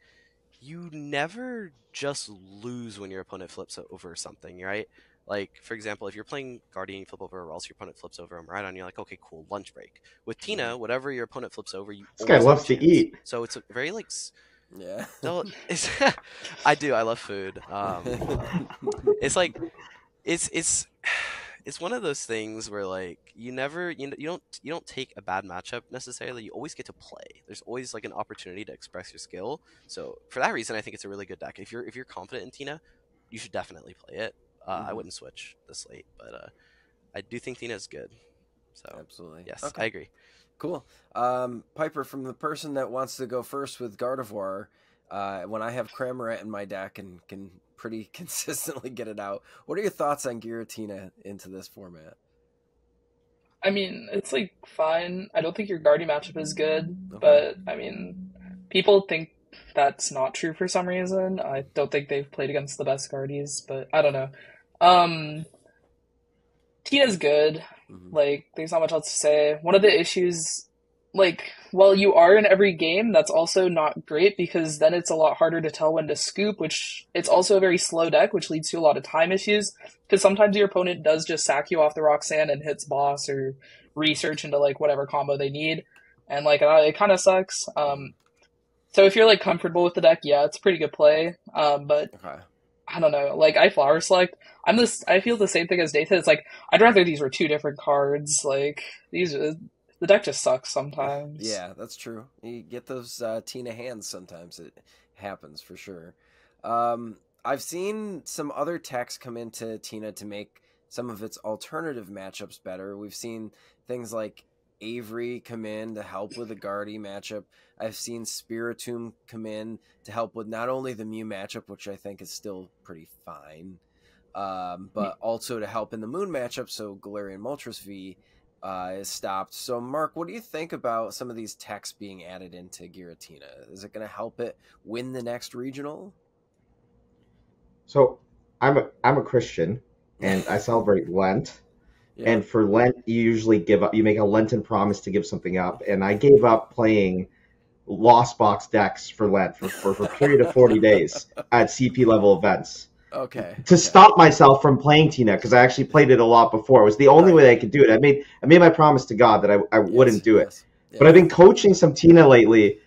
you never just lose when your opponent flips over something, right? Like, for example, if you're playing Guardian, you flip over or else your opponent flips over him right on, you're like, okay, cool, lunch break. With Tina, mm-hmm. whatever your opponent flips over, you. This guy loves to eat. So it's a very like, Yeah. *laughs* No, it's *laughs* *laughs* I do. I love food. Um, it's like it's it's *sighs* it's one of those things where like you never you, know, you don't you don't take a bad matchup necessarily. You always get to play. There's always like an opportunity to express your skill. So for that reason, I think it's a really good deck. If you're if you're confident in Tina, you should definitely play it. Uh, Mhm. I wouldn't switch this late, but uh, I do think Tina is good. So Absolutely. yes, Okay. I agree. Cool. Um, Piper, from the person that wants to go first with Gardevoir, uh, when I have Cramorant in my deck and can pretty *laughs* consistently get it out, what are your thoughts on Giratina into this format? I mean, it's like fine. I don't think your Guardy matchup is good, Okay. but I mean, people think that's not true for some reason. I don't think they've played against the best Guardies, but I don't know. Um, Tina's good. Mhm. Like, there's not much else to say. One of the issues, like, while you are in every game, that's also not great because then it's a lot harder to tell when to scoop, which it's also a very slow deck, which leads to a lot of time issues. Because sometimes your opponent does just sack you off the Roxanne and hits boss or research into like whatever combo they need, and like uh, it kind of sucks. Um, so if you're like comfortable with the deck, yeah, it's a pretty good play. Um, but Okay. I don't know. Like I flower select. I'm this. I feel the same thing as Nathan. It's like I'd rather these were two different cards. Like these, the deck just sucks sometimes. Yeah, that's true. You get those uh, Tina hands sometimes. It happens for sure. Um, I've seen some other techs come into Tina to make some of its alternative matchups better. We've seen things like Avery come in to help with the Guardy matchup. I've seen Spiritomb come in to help with not only the Mew matchup, which I think is still pretty fine, um, but also to help in the Moon matchup. So Galarian Moltres V uh, is stopped. So, Mark, what do you think about some of these techs being added into Giratina? Is it going to help it win the next regional? So I'm a I'm a Christian and I *laughs* celebrate Lent. Yeah. And for Lent, you usually give up. You make a Lenten promise to give something up, and I gave up playing Lost Box decks for Lent for, for, for a period of forty days at CP level events okay. to okay. stop myself from playing Tina because I actually played it a lot before. It was the only way I could do it. I made I made my promise to God that I, I wouldn't Yes, do it. yes, yeah. But I've been coaching some Tina lately,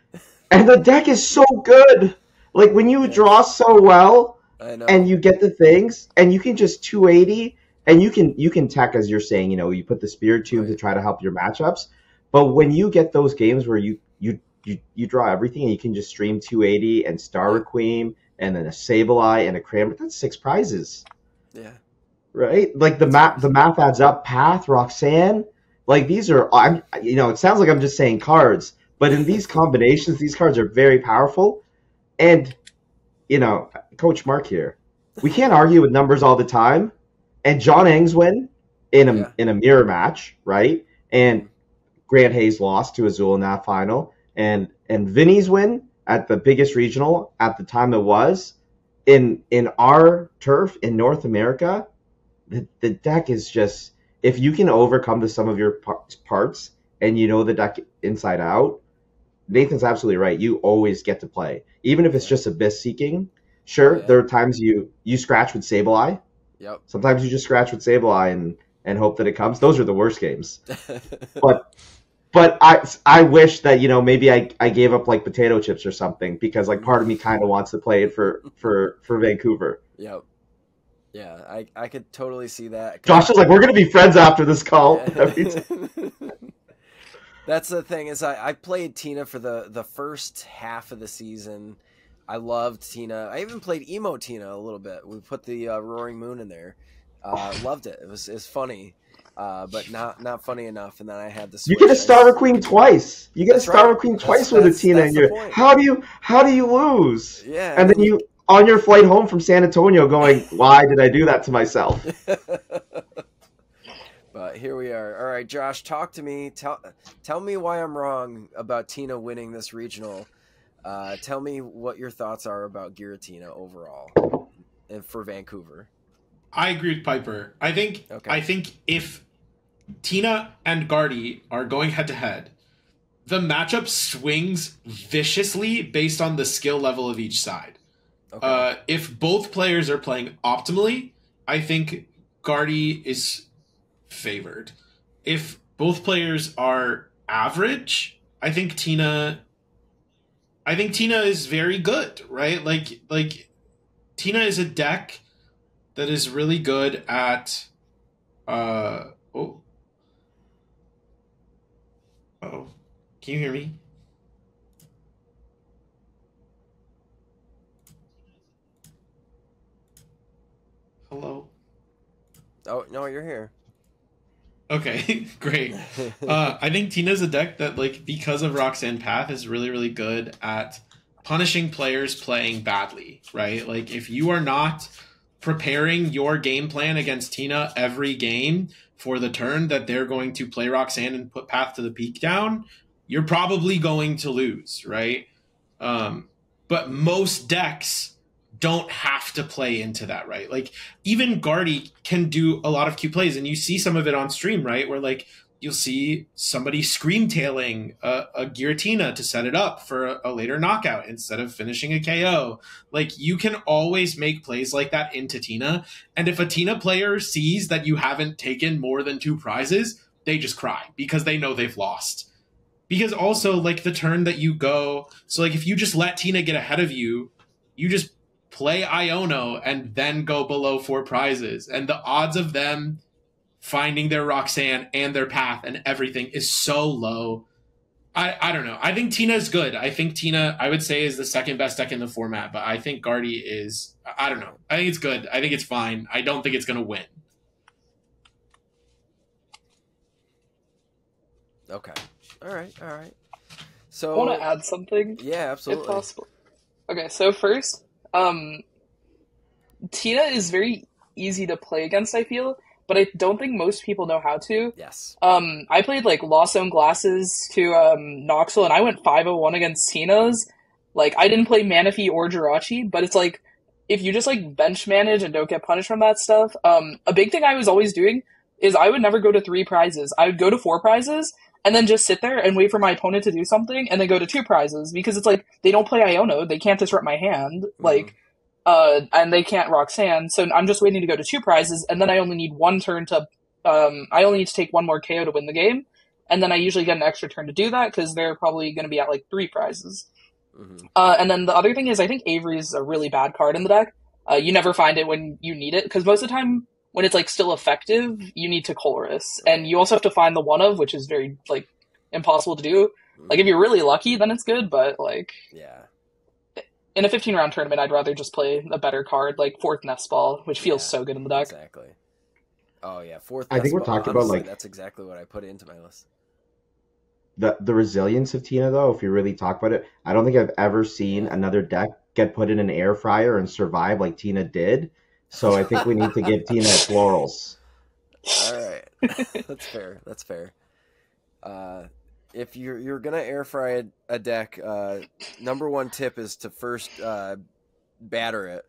and the deck is so good. Like when you Yeah. draw so well, I know. and you get the things and you can just 280 and you can you can tech as you're saying you know you put the Spiritomb to try to help your matchups. But when you get those games where you you you, you draw everything and you can just stream 280 and star requiem and then a sableye and a cram that's six prizes. Yeah. right? Like the map the math adds up. Path roxanne like these are i'm you know it sounds like i'm just saying cards but in these combinations these cards are very powerful. And you know coach mark here we can't argue with numbers all the time and john Engswin in a Yeah. in a mirror match right? And grant hayes lost to azul in that final. And and vinny's win at the biggest regional at the time it was in in our turf in north america the, the deck is just if you can overcome the sum of your parts and you know the deck inside out nathan's absolutely right. You always get to play. Even if it's just abyss seeking sure Yeah. there are times you you scratch with sableye Yep. sometimes you just scratch with sableye and and hope that it comes those are the worst games *laughs* but but i i wish that you know maybe i i gave up like potato chips or something because like part of me kind of wants to play it for for for vancouver yep. Yeah, I, I could totally see that. josh is like we're gonna be friends after this call. *laughs* That's the thing is I, I played Tina for the the first half of the season. I loved Tina. I even played emo Tina a little bit. We put the uh, Roaring Moon in there. Uh, loved it. It was it's funny, uh, but not not funny enough. And then I had the You get a Star Queen twice. You get That's a Star right. Queen That's- twice with a Tina that's in your. How do you how do you lose? Yeah, And then you on your flight home from San Antonio going, *laughs* why did I do that to myself? *laughs* but here we are. All right, Josh, talk to me. Tell tell me why I'm wrong about Tina winning this regional. Uh, tell me what your thoughts are about Giratina overall, and for Vancouver. I agree with Piper. I think Okay. I think if Tina and Guardy are going head to head, the matchup swings viciously based on the skill level of each side. Okay. Uh, if both players are playing optimally, I think Guardy is favored. If both players are average, I think Tina. I think Tina is very good, right? Like like Tina is a deck that is really good at uh oh. Oh can you hear me? Hello? Oh no you're here okay *laughs* great uh i think tina's a deck that like because of roxanne path is really really good at punishing players playing badly right like if you are not preparing your game plan against Tina every game for the turn that they're going to play Roxanne and put Path to the Peak down, you're probably going to lose, right? Um, but most decks don't have to play into that, right? Like even Guardy can do a lot of Q plays, and you see some of it on stream, right? Where like you'll see somebody scream tailing a, a Giratina to set it up for a, a, later knockout instead of finishing a KO. Like you can always make plays like that into Tina. And if a Tina player sees that you haven't taken more than two prizes, they just cry because they know they've lost. Because also, like the turn that you go, so like if you just let Tina get ahead of you, you just play Iono and then go below four prizes. And the odds of them finding their Roxanne and their path and everything is so low. I, I don't know. I think Tina is good. I think Tina, I would say, is the second best deck in the format, but I think Guardy is, I don't know. I think it's good. I think it's fine. I don't think it's going to win. Okay. All right. All right. So I want to add something. Yeah, absolutely. If possible. Okay, so first, um, Tina is very easy to play against. I feel but I don't think most people know how to. Yes. Um, I played like Lost Zone Glasses to um, Noxel, and I went 501 against Tina's. Like, I didn't play Manaphy or Jirachi, but it's like, if you just like bench manage and don't get punished from that stuff, um, a big thing I was always doing is I would never go to three prizes. I would go to four prizes and then just sit there and wait for my opponent to do something and then go to two prizes because it's like they don't play Iono, they can't disrupt my hand. Mm-hmm. Like uh, and they can't Roxanne. So I'm just waiting to go to two prizes, and then I only need one turn to. Um, I only need to take one more KO to win the game, and then I usually get an extra turn to do that because they're probably going to be at like three prizes. Mm-hmm. Uh, and then the other thing is, I think Avery is a really bad card in the deck. Uh, you never find it when you need it because most of the time when it's like still effective, you need to Colress, and you also have to find the one of, which is very like impossible to do. Like if you're really lucky, then it's good, but like yeah, in a 15 round tournament, I'd rather just play a better card like fourth Nest Ball, which feels yeah, so good in the deck. Exactly. Oh yeah, fourth. I think we're talking about like that's exactly what I put into my list. The the resilience of Tina though, if you really talk about it, I don't think I've ever seen another deck get put in an air fryer and survive like Tina did. So I think we need to give Tina *laughs* its laurels. All right, that's fair. That's fair. Uh, if you're you're gonna air fry a, a deck, uh, number one tip is to first uh, batter it,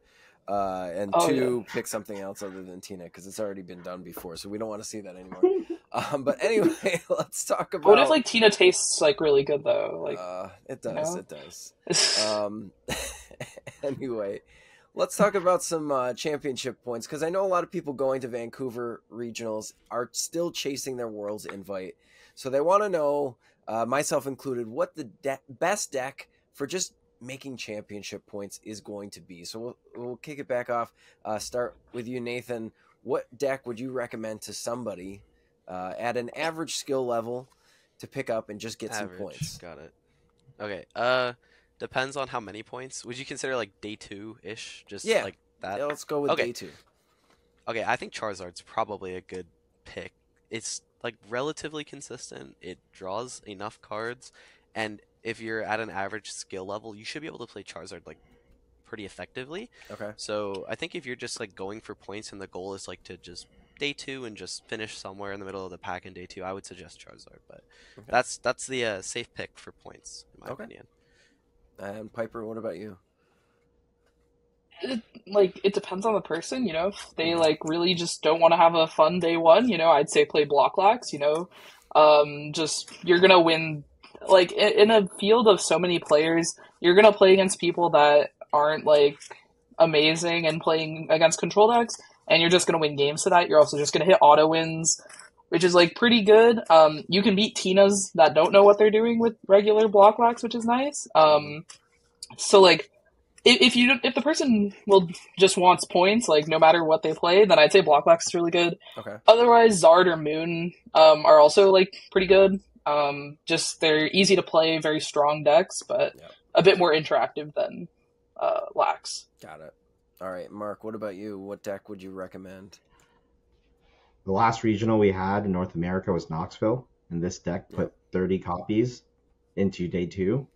uh, and oh, two yeah. pick something else other than Tina because it's already been done before, so we don't want to see that anymore. *laughs* um, but anyway, *laughs* let's talk about. What if like Tina tastes like really good though? Like uh, it does, you know? it does. um, anyway. Let's talk about some uh, championship points because I know a lot of people going to Vancouver regionals are still chasing their Worlds invite. So they want to know uh, myself included, what the de- best deck for just making championship points is going to be. So we'll, we'll kick it back off. Uh, start with you, Nathan. What deck would you recommend to somebody uh, at an average skill level to pick up and just get average. some points? Got it. Okay. Uh, depends on how many points. Would you consider like day two ish? Just yeah. like that. Yeah, let's go with okay. day two. Okay, I think Charizard's probably a good pick. It's like relatively consistent. It draws enough cards, and if you're at an average skill level, you should be able to play Charizard like pretty effectively. Okay. So I think if you're just like going for points and the goal is like to just day two and just finish somewhere in the middle of the pack in day two, I would suggest Charizard. But okay. that's that's the uh, safe pick for points in my okay. opinion. And Piper, what about you? it, like it depends on the person, you know. If they like really just don't want to have a fun day one, you know, I'd say play block lax, you know. Um, just you're gonna win. Like in, in a field of so many players, you're gonna play against people that aren't like amazing and playing against control decks, and you're just gonna win games to that. You're also just gonna hit auto wins, which is like pretty good. Um, you can beat Tinas that don't know what they're doing with regular block lax, which is nice. Um, so like if, if you if the person will just wants points, like no matter what they play, then I'd say Block Box is really good. Okay. Otherwise, Zard or Moon um, are also like pretty good. Um, just they're easy to play, very strong decks, but Yep. a bit more interactive than uh, Lax. Got it. All right, Mark. What about you? What deck would you recommend? The last regional we had in North America was Knoxville, and this deck put 30 copies into day two.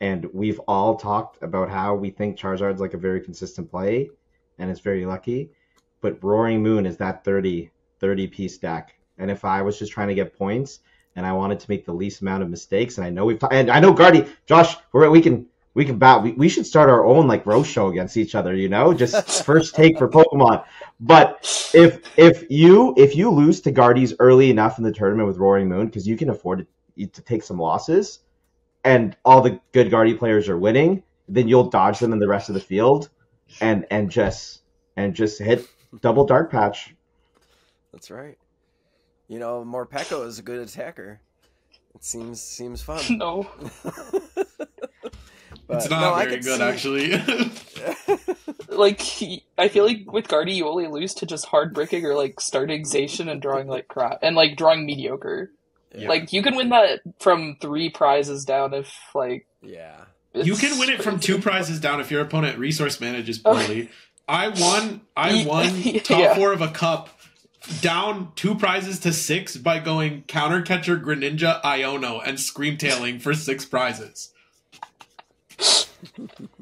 And we've all talked about how we think Charizard's like a very consistent play, and it's very lucky. But Roaring Moon is that 30, 30 piece deck. And if I was just trying to get points and I wanted to make the least amount of mistakes, and I know we've and I know Guardy, Josh, we're, we can we can bat. We, we should start our own like roast show against each other. You know, just *laughs* first take for Pokemon. But if if you if you lose to Guardies early enough in the tournament with Roaring Moon, because you can afford to, to take some losses, and all the good Guardy players are winning, then you'll dodge them in the rest of the field, and and just and just hit double dark patch. That's right. You know, Morpeko is a good attacker. It seems seems fun. *laughs* No, *laughs* But, it's not no, very good, see- actually. *laughs* like I feel like with Guardy, you only lose to just hard bricking or like starting Zation and drawing like crap and like drawing mediocre. Yeah. Like you can win that from three prizes down if like yeah. you can win it from two prizes down if your opponent resource manages poorly. *laughs* I won. I won *laughs* top yeah. four of a cup, down two prizes to six by going counter catcher Greninja Iono and scream tailing for six prizes. *laughs*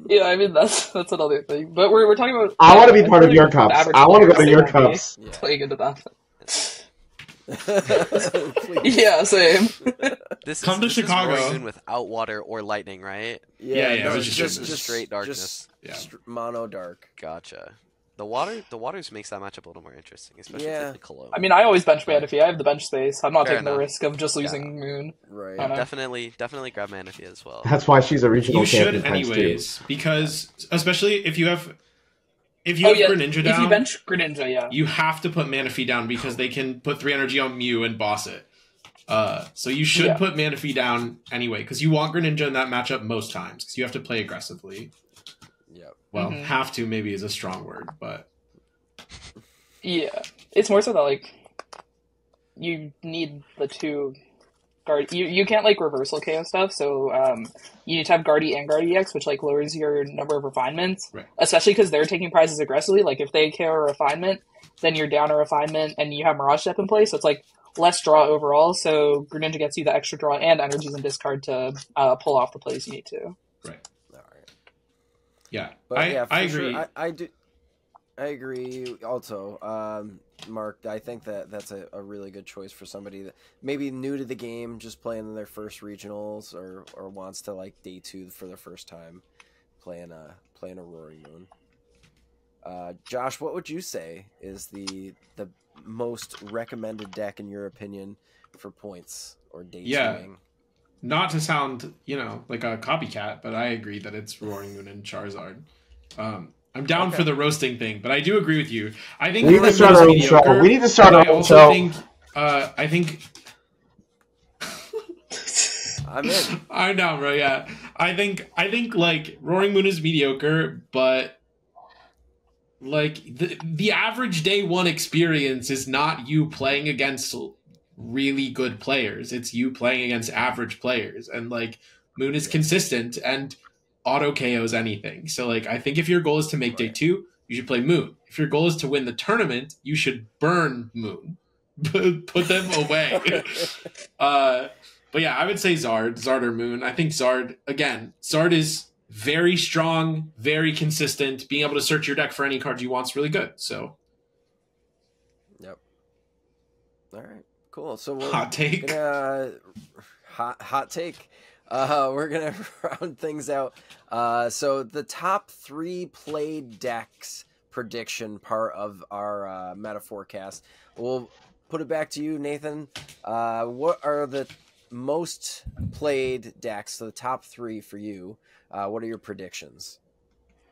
Yeah, I mean that's that's another thing. But we're we're talking about. I want to be part of your cups. I want to go to your they won't be cups. Yeah. Playing into that. *laughs* Yeah, same. *laughs* This Come is, to this is Roaring Chicago. Moon without water or lightning, right? Yeah, yeah, no, it's it's just- just, just straight darkness. Just Yeah. mono dark. Gotcha. The water, the waters makes that matchup a little more interesting, especially Yeah. for the Cologne. I mean, I always bench Manaphy. I have the bench space. I'm not Fair taking the risk of just losing Moon. Right. I definitely, definitely grab Manaphy as well. That's why she's a regional You should champion times two. anyways, because especially if you have if you Oh have yeah, Greninja if you bench Greninja, yeah. you have to put Manaphy down because they can put three energy on Mew and boss it. Uh, so you should Yeah. put Manaphy down anyway because you want Greninja in that matchup most times because you have to play aggressively. Well, Mhm. have to maybe is a strong word, but Yeah, it's more so that like you need the two guard. You you can't like reversal KO stuff, so um, you need to have Guardy and Guardy X, which like lowers your number of refinements. Right. Especially because they're taking prizes aggressively. Like if they KO a refinement, then you're down a refinement, and you have Mirage Step in place, so it's like less draw overall. So Greninja gets you the extra draw and energies and discard to uh, pull off the plays you need to. Right. Yeah, But I yeah, I sure, agree. I, I do. I agree. Also, um, Mark, I think that that's a, a really good choice for somebody that maybe new to the game, just playing their first regionals, or or wants to like day two for the first time, playing a playing a Roaring Moon. Uh, Josh, what would you say is the the most recommended deck in your opinion for points or day Yeah. twoing? Not to sound you know like a copycat, but I agree that it's Roaring Moon and Charizard. Um, I'm down Okay. for the roasting thing, but I do agree with you. I think We need to start Moon our own show. We need to start but our I own also show. think uh, I think *laughs* I'm in. I'm down, bro. Yeah, I think I think like Roaring Moon is mediocre, but like the the average day one experience is not you playing against really good players. It's you playing against average players, and like Moon is consistent and auto KOs anything. So like I think if your goal is to make day two, you should play Moon. If your goal is to win the tournament, you should burn Moon. *laughs* Put them away. *laughs* Uh, but yeah, I would say Zard, Zard or Moon. I think Zard again. Zard is very strong, very consistent. Being able to search your deck for any card you want is really good. So Yep. All right. Cool. So we're hot take. gonna hot hot take. Uh, *laughs* we're gonna *laughs* round things out. Uh, so the top three played decks prediction part of our uh, meta forecast. We'll put it back to you, Nathan. Uh, what are the most played decks? So the top three for you. Uh, what are your predictions?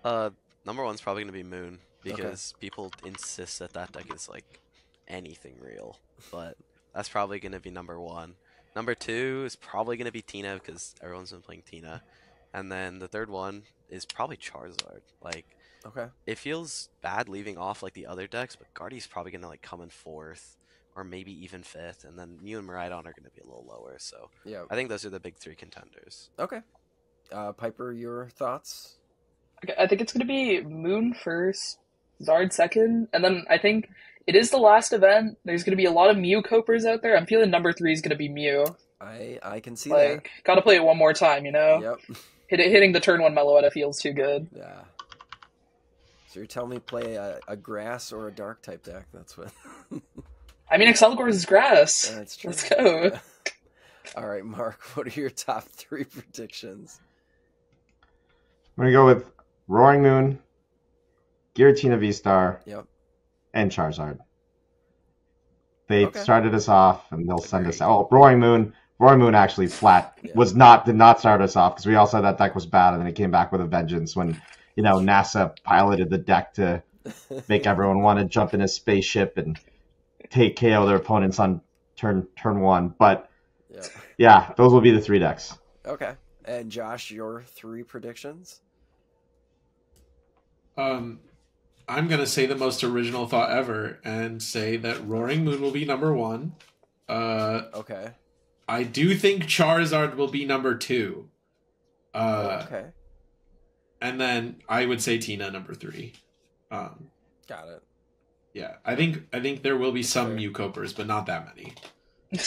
Uh, number one's probably gonna be Moon because people insist that that deck is like anything real, but that's probably gonna be number one. Number two is probably gonna be Tina because everyone's been playing Tina, and then the third one is probably Charizard. Like Okay. it feels bad leaving off like the other decks, but Guardy's probably gonna like come in fourth or maybe even fifth, and then Mew and Miraidon are gonna be a little lower. So Yeah. I think those are the big three contenders. Okay. Uh, Piper, your thoughts? Okay, I think it's going to be Moon first, Zard second, and then I think it is the last event. There's going to be a lot of Mew copers out there. I'm feeling number three is going to be Mew. I I can see Like, gotta play it one more time, you know? Yep. *laughs* Hit it, hitting the turn one Meloetta feels too good. Yeah. So you're telling me play a, a grass or a dark type deck? That's what. *laughs* I mean, Excelgor is grass. That's true. Let's go. All right, Mark. *laughs* What are your top three predictions? I'm gonna go with Roaring Moon, Giratina V Star, Yep. And Charizard. They Okay. started us off, and they'll send us. Oh, Roaring Moon. Roaring Moon actually flat Yeah. was not did not start us off because we all said that deck was bad, and then it came back with a vengeance when you know NASA piloted the deck to *laughs* make everyone want to jump in a spaceship and take KO their opponents on turn turn one. But Yep. yeah, those will be the three decks. Okay. And Josh, your three predictions? Um, I'm gonna say the most original thought ever and say that Roaring Moon will be number one. Uh, Okay. I do think Charizard will be number two. Uh, okay. and then I would say Tina number three. Um, Got it. yeah, I think I think there will be some Fair. Mew Copers, but not that many. *laughs*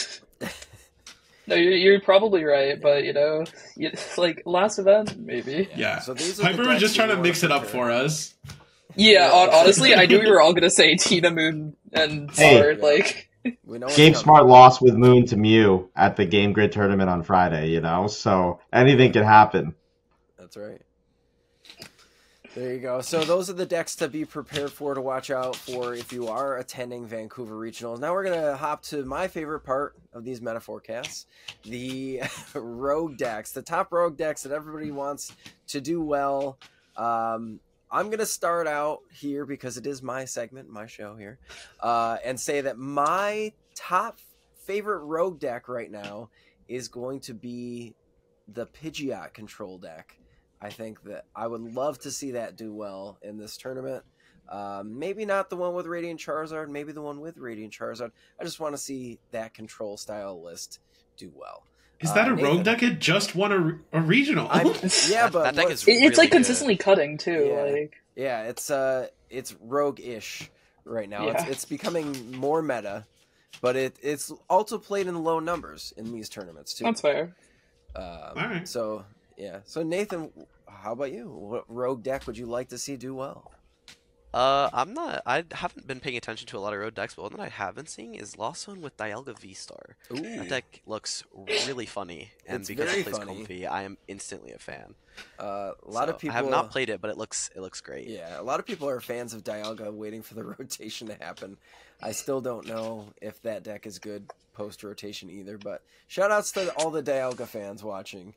No, you're, you're probably right, but you know, you, like last event, maybe. Yeah, So these are the Piper was just trying to mix it up prepare. for us. Yeah, Yeah. honestly, I knew we were all gonna say Tina Moon and Hey. Zard. Like, We know. what's Gabe coming. Smart lost with Moon to Mew at the Game Grid tournament on Friday, you know, so anything can happen. That's right. There you go. So those are the decks to be prepared for to watch out for if you are attending Vancouver Regionals. Now we're gonna hop to my favorite part of these meta forecasts, the *laughs* rogue decks, the top rogue decks that everybody wants to do well. Um, I'm gonna start out here because it is my segment, my show here, uh, and say that my top favorite rogue deck right now is going to be the Pidgeot control deck. I think that I would love to see that do well in this tournament. Um, maybe not the one with Radiant Charizard, maybe the one with Radiant Charizard. I just want to see that control style list do well. Is that Uh, a Nathan. rogue deck? It just won a, a regional. I'm, *laughs* *laughs* yeah, but that deck what- is it's really like good. consistently cutting too. Yeah. Like, yeah, it's uh, it's rogue-ish right now. It's it's becoming more meta, but it it's also played in low numbers in these tournaments too. that's fair. Um, Alright. So yeah. So Nathan, how about you? What rogue deck would you like to see do well? Uh, I'm not. I haven't been paying attention to a lot of road decks, but one that I have been seeing is Lost Zone with Dialga V Star. Ooh. That deck looks really funny, and It's because it plays funny. comfy, I am instantly a fan. Uh, a lot of people I have not played it, but it looks it looks great. Yeah, a lot of people are fans of Dialga, waiting for the *laughs* rotation to happen. I still don't know if that deck is good post rotation either. But shout outs to all the Dialga fans watching.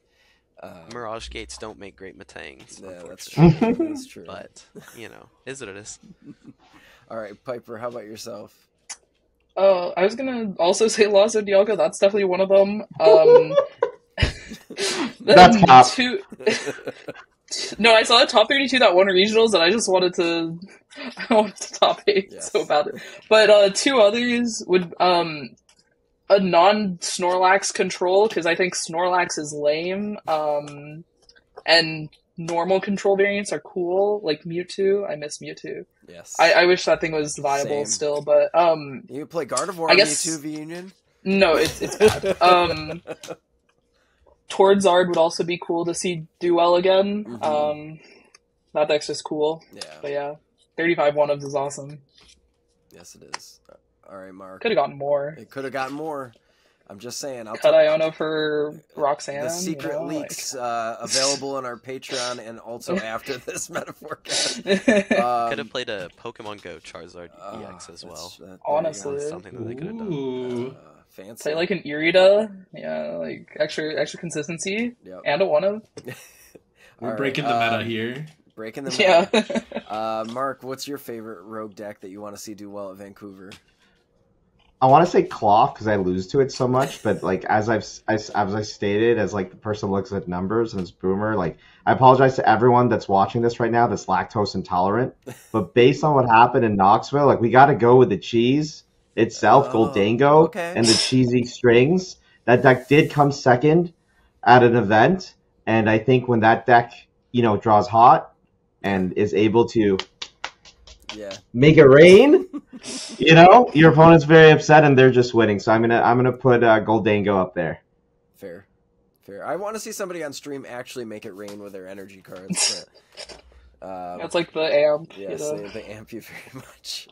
Uh, Mirage Gates don't make great Matangs, yeah, that's true. that's *laughs* true. But you know, is what it is. *laughs* all right, Piper, how about yourself? Uh, I was gonna also *laughs* say Lazo Dialga. That's definitely one of them. Um, That's then top. two. No, I saw the top thirty-two that won regionals, and I just wanted to, I wanted to top eight Yes. so bad. But uh, two others would um, a non-Snorlax control because I think Snorlax is lame. Um, and normal control variants are cool, like Mewtwo. I miss Mewtwo. yes. I, I wish that thing was Same. viable still, but um, you play Gardevoir I on guess- Mewtwo V Union? no, it's it's bad. *laughs* um, Tordzard would also be cool to see do well again. Mhm. Um, that deck's just cool. Yeah. But yeah, 35 one of is awesome. Yes, it is. All right, Mark. Could have gotten more. It could have gotten more. I'm just saying. I'll Cut tell Iono for Roxanne. the you secret know, leaks uh, available on our Patreon and also *laughs* after this *laughs* metaphor *laughs* Um, Could have played a Pokemon Go Charizard uh, EX as well. that- there you go. Honestly. That's something that they could have done. Ooh. Uh, fancy. Play like an Irida. Yeah, like extra extra consistency. Yep. And a one of. We're All right, breaking the meta um, here. Breaking the meta. Yeah. Uh, Mark, what's your favorite rogue deck that you want to see do well at Vancouver? I want to say Klawf because I lose to it so much, but like as I've as, as I stated, as like the person looks at numbers and it's boomer, like I apologize to everyone that's watching this right now that's lactose intolerant, *laughs* but based on what happened in Knoxville, like we got to go with the cheese itself, Oh, Gholdengo, okay. and the cheesy strings. That deck did come second at an event, and I think when that deck you know draws hot and is able to Yeah. make it rain, *laughs* you know, your opponent's very upset and they're just winning. So I'm gonna I'm gonna put uh, Gholdengo up there. Fair. Fair. I want to see somebody on stream actually make it rain with their energy cards. but, um, *laughs* That's like the amp. yes, you know? they, they amp you very *laughs* much.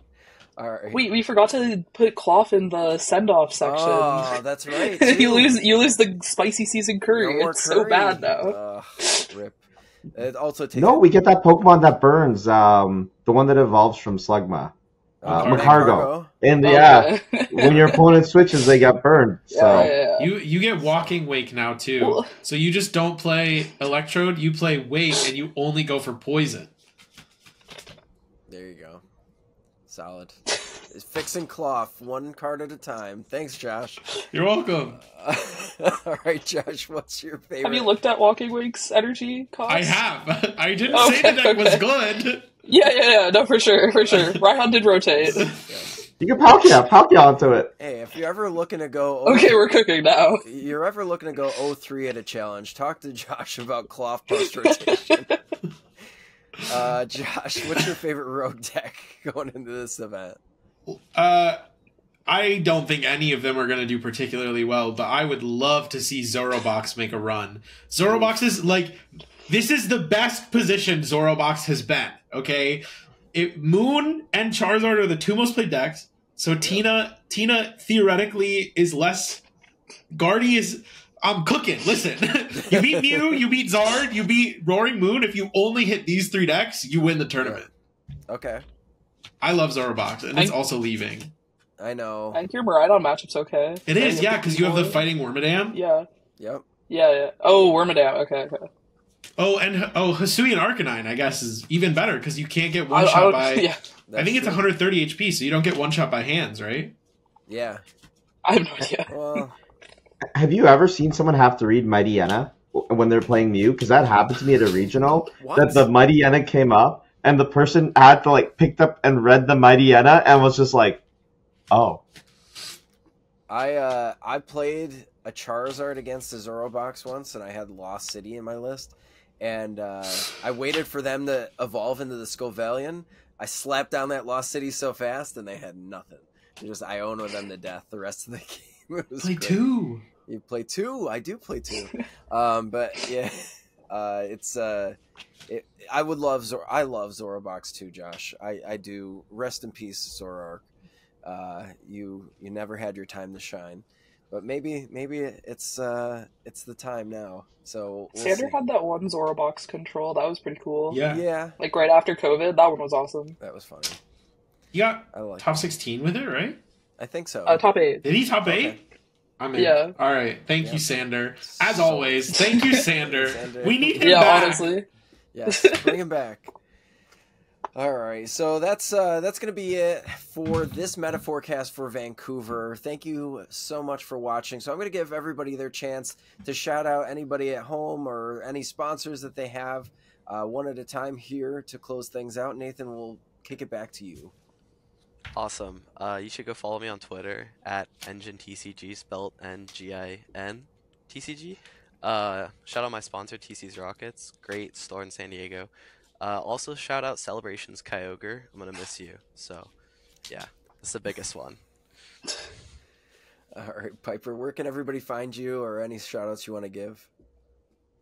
All right. We we forgot to put Klawf in the send off section. Oh, that's right. you lose you lose the spicy season curry. No more it's so bad though. Uh, rip. It also takes No, we get that Pokemon that burns, um, the one that evolves from Slugma. Uh, Magcargo. Magcargo. And Oh, yeah, yeah. *laughs* when your opponent switches, they get burned. yeah, So yeah, yeah. You you get walking wake now too. Well- So you just don't play electrode, you play wake and you only go for poison. There you go. Solid. It's fixing Klawf one card at a time. Thanks, Josh. You're welcome. *laughs* all right, Josh. What's your favorite? Have you looked at Walking Wake's energy cost? I have. *laughs* I didn't Okay, say that deck was good. Yeah, yeah, yeah. No, for sure, for sure. *laughs* Raihan did rotate. you can Palkia, Palkia onto it. Hey, if you're ever looking to go, Okay, we're cooking now. you're ever looking to go 03 at a challenge, talk to Josh about Klawf *laughs* post rotation. uh, Josh, what's your favorite rogue deck *laughs* going into this event? Uh, I don't think any of them are going to do particularly well, but I would love to see Zorobox make a run. Zorobox is like this is the best position Zorobox has been. Okay, it, Moon and Charizard are the two most played decks. So Tina, Tina theoretically is less. Guardy is. I'm cooking. Listen, *laughs* you beat Mew, you beat Zard, you beat Roaring Moon. If you only hit these three decks, you win the tournament. Okay, I love Zorobox, and it's also leaving. I know. I think your Miraidon matchup's okay. It is, yeah, because you have the fighting Wormadam. Yeah, Yep. yeah, yeah. Oh, Wormadam. Okay, okay. Oh, and oh, Hisuian Arcanine, I guess, is even better because you can't get one I- I shot would- by. *laughs* yeah, I think it's true. 130 HP, so you don't get one shot by hands, right? Yeah. I have no idea. *laughs* Well, Have you ever seen someone have to read Mightyena when they're playing Mew? Because that happened to me at a regional. what? That the Mightyena came up and the person had to like picked up and read the Mightyena and was just like, oh. I uh I played a Charizard against a Zorobox once, and I had Lost City in my list, and uh, I waited for them to evolve into the Scovillain. I slapped down that Lost City so fast, and they had nothing. They just I own with them to death the rest of the *laughs* game. It was Play great. two. You play two. I do play two. um, but yeah, *laughs* uh, it's uh, it, I would love Zor. I love Zorobox too, Josh. I I do. Rest in peace, Zoroark. Uh, you you never had your time to shine, but maybe maybe it's uh it's the time now. So we'll Sander see. had that one Zora box control. That was pretty cool. Yeah. yeah, Like right after COVID, that one was awesome. that was funny. You got I like. top 16 with it, right? I think so. Uh, top eight. Did he top Okay. eight? I'm in. Yeah. All right. Thank Yeah. you, Sander. As So- always, thank you, *laughs* Sander. Sander. We need him Yeah, back. honestly. Yes, bring him back. *laughs* All right, so that's uh, that's gonna be it for this meta forecast for Vancouver. Thank you so much for watching. So I'm gonna give everybody their chance to shout out anybody at home or any sponsors that they have, uh, one at a time here to close things out. Nathan, we'll kick it back to you. Awesome. Uh, you should go follow me on Twitter at EngineTCG, spelled N G I N T C G. Uh, shout out my sponsor, TC's Rockets. Great store in San Diego. Uh, also, shout out Celebrations Kyogre. I'm gonna miss you. So, yeah, it's the biggest one. All right, Piper, where can everybody find you, or any shout outs you want to give?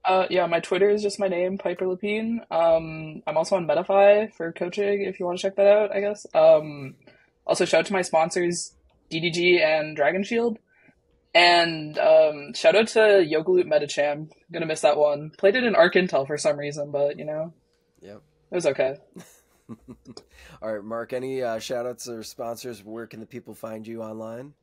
Uh, yeah, my Twitter is just my name, Piper Lepine. Um, I'm also on Metafy for coaching if you want to check that out, I guess. Um, also shout out to my sponsors, DDG and Dragon Shield. And um, shout out to Yogaloot Metacham. Gonna miss that one. Played it in Arc Intel for some reason, but you know, Yep. it was okay. *laughs* All right, Mark, any uh, shout outs or sponsors? Where can the people find you online?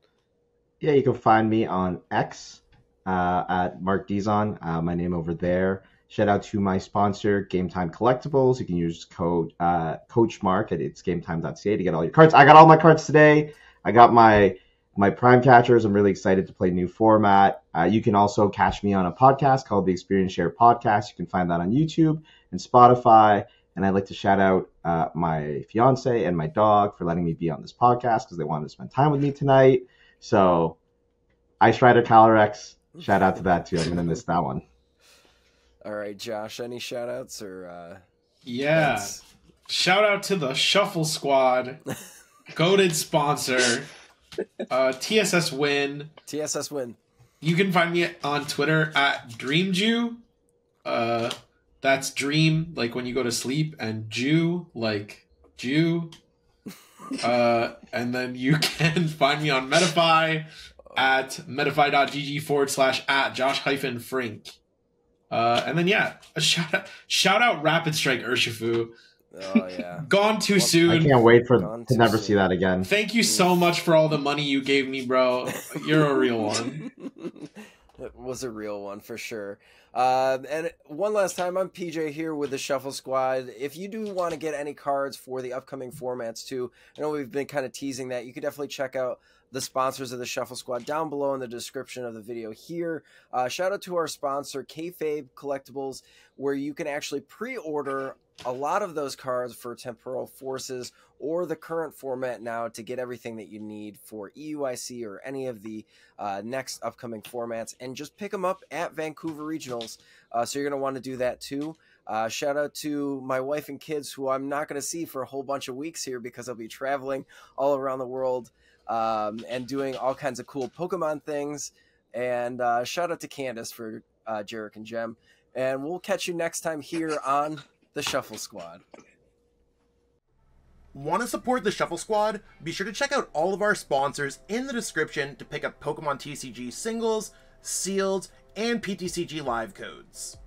Yeah, you can find me on X uh, at Mark Dizon, uh, my name over there. Shout out to my sponsor, Game Time Collectibles. You can use code uh, Coach Mark at itsgametime.ca to get all your cards. I got all my cards today. I got my my prime catchers. I'm really excited to play new format. Uh, you can also catch me on a podcast called the Experience Share Podcast. You can find that on YouTube and Spotify. And I'd like to shout out uh, my fiance and my dog for letting me be on this podcast because they wanted to spend time with me tonight. So, Ice Rider Calyrex, shout out to that too. I'm going to miss that one. All right, Josh, any shout outs or. Uh, yeah. Thanks? Shout out to the Shuffle Squad, *laughs* goaded sponsor, uh, TSS Win. TSS Win. You can find me on Twitter at DreamJew. Uh, that's dream like when you go to sleep, and Jew like Jew. *laughs* Uh, and then you *laughs* can find me on Metafy at metafy.gg forward slash at Josh hyphen Frink. Uh, and then yeah, a shout out, shout out Rapid Strike Urshifu. Oh yeah, *laughs* gone too well, soon. I can't wait for to never soon. see that again. Thank you so much for all the money you gave me, bro. You're a real one. It *laughs* was a real one for sure. Uh, and one last time, I'm PJ here with the Shuffle Squad. If you do want to get any cards for the upcoming formats too, I know we've been kind of teasing that. You could definitely check out the sponsors of the Shuffle Squad down below in the description of the video here. Uh, shout out to our sponsor, Kayfabe Collectibles, where you can actually pre-order a lot of those cards for Temporal Forces or the current format now to get everything that you need for EUIC or any of the uh, next upcoming formats and just pick them up at Vancouver Regionals. Uh, so you're going to want to do that too. Uh, shout out to my wife and kids who I'm not going to see for a whole bunch of weeks here because I'll be traveling all around the world um, and doing all kinds of cool Pokemon things. And uh, shout out to Candace for uh, Jarek and Jem. And we'll catch you next time here on the Shuffle Squad. Want to support the Shuffle Squad? Be sure to check out all of our sponsors in the description to pick up Pokemon TCG singles, sealed, and PTCG live codes.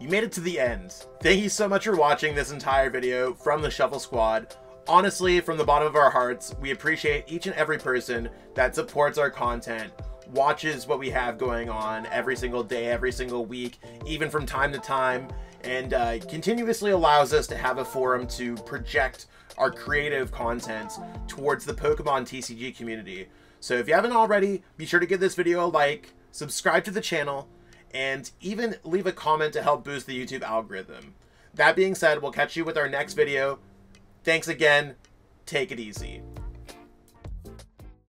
You made it to the end. Thank you so much for watching this entire video from the Shuffle Squad. Honestly, from the bottom of our hearts, we appreciate each and every person that supports our content, watches what we have going on every single day, every single week, even from time to time, and uh, continuously allows us to have a forum to project our creative content towards the Pokemon TCG community. So if you haven't already, be sure to give this video a like, subscribe to the channel, and even leave a comment to help boost the YouTube algorithm. That being said, we'll catch you with our next video. Thanks again. Take it easy.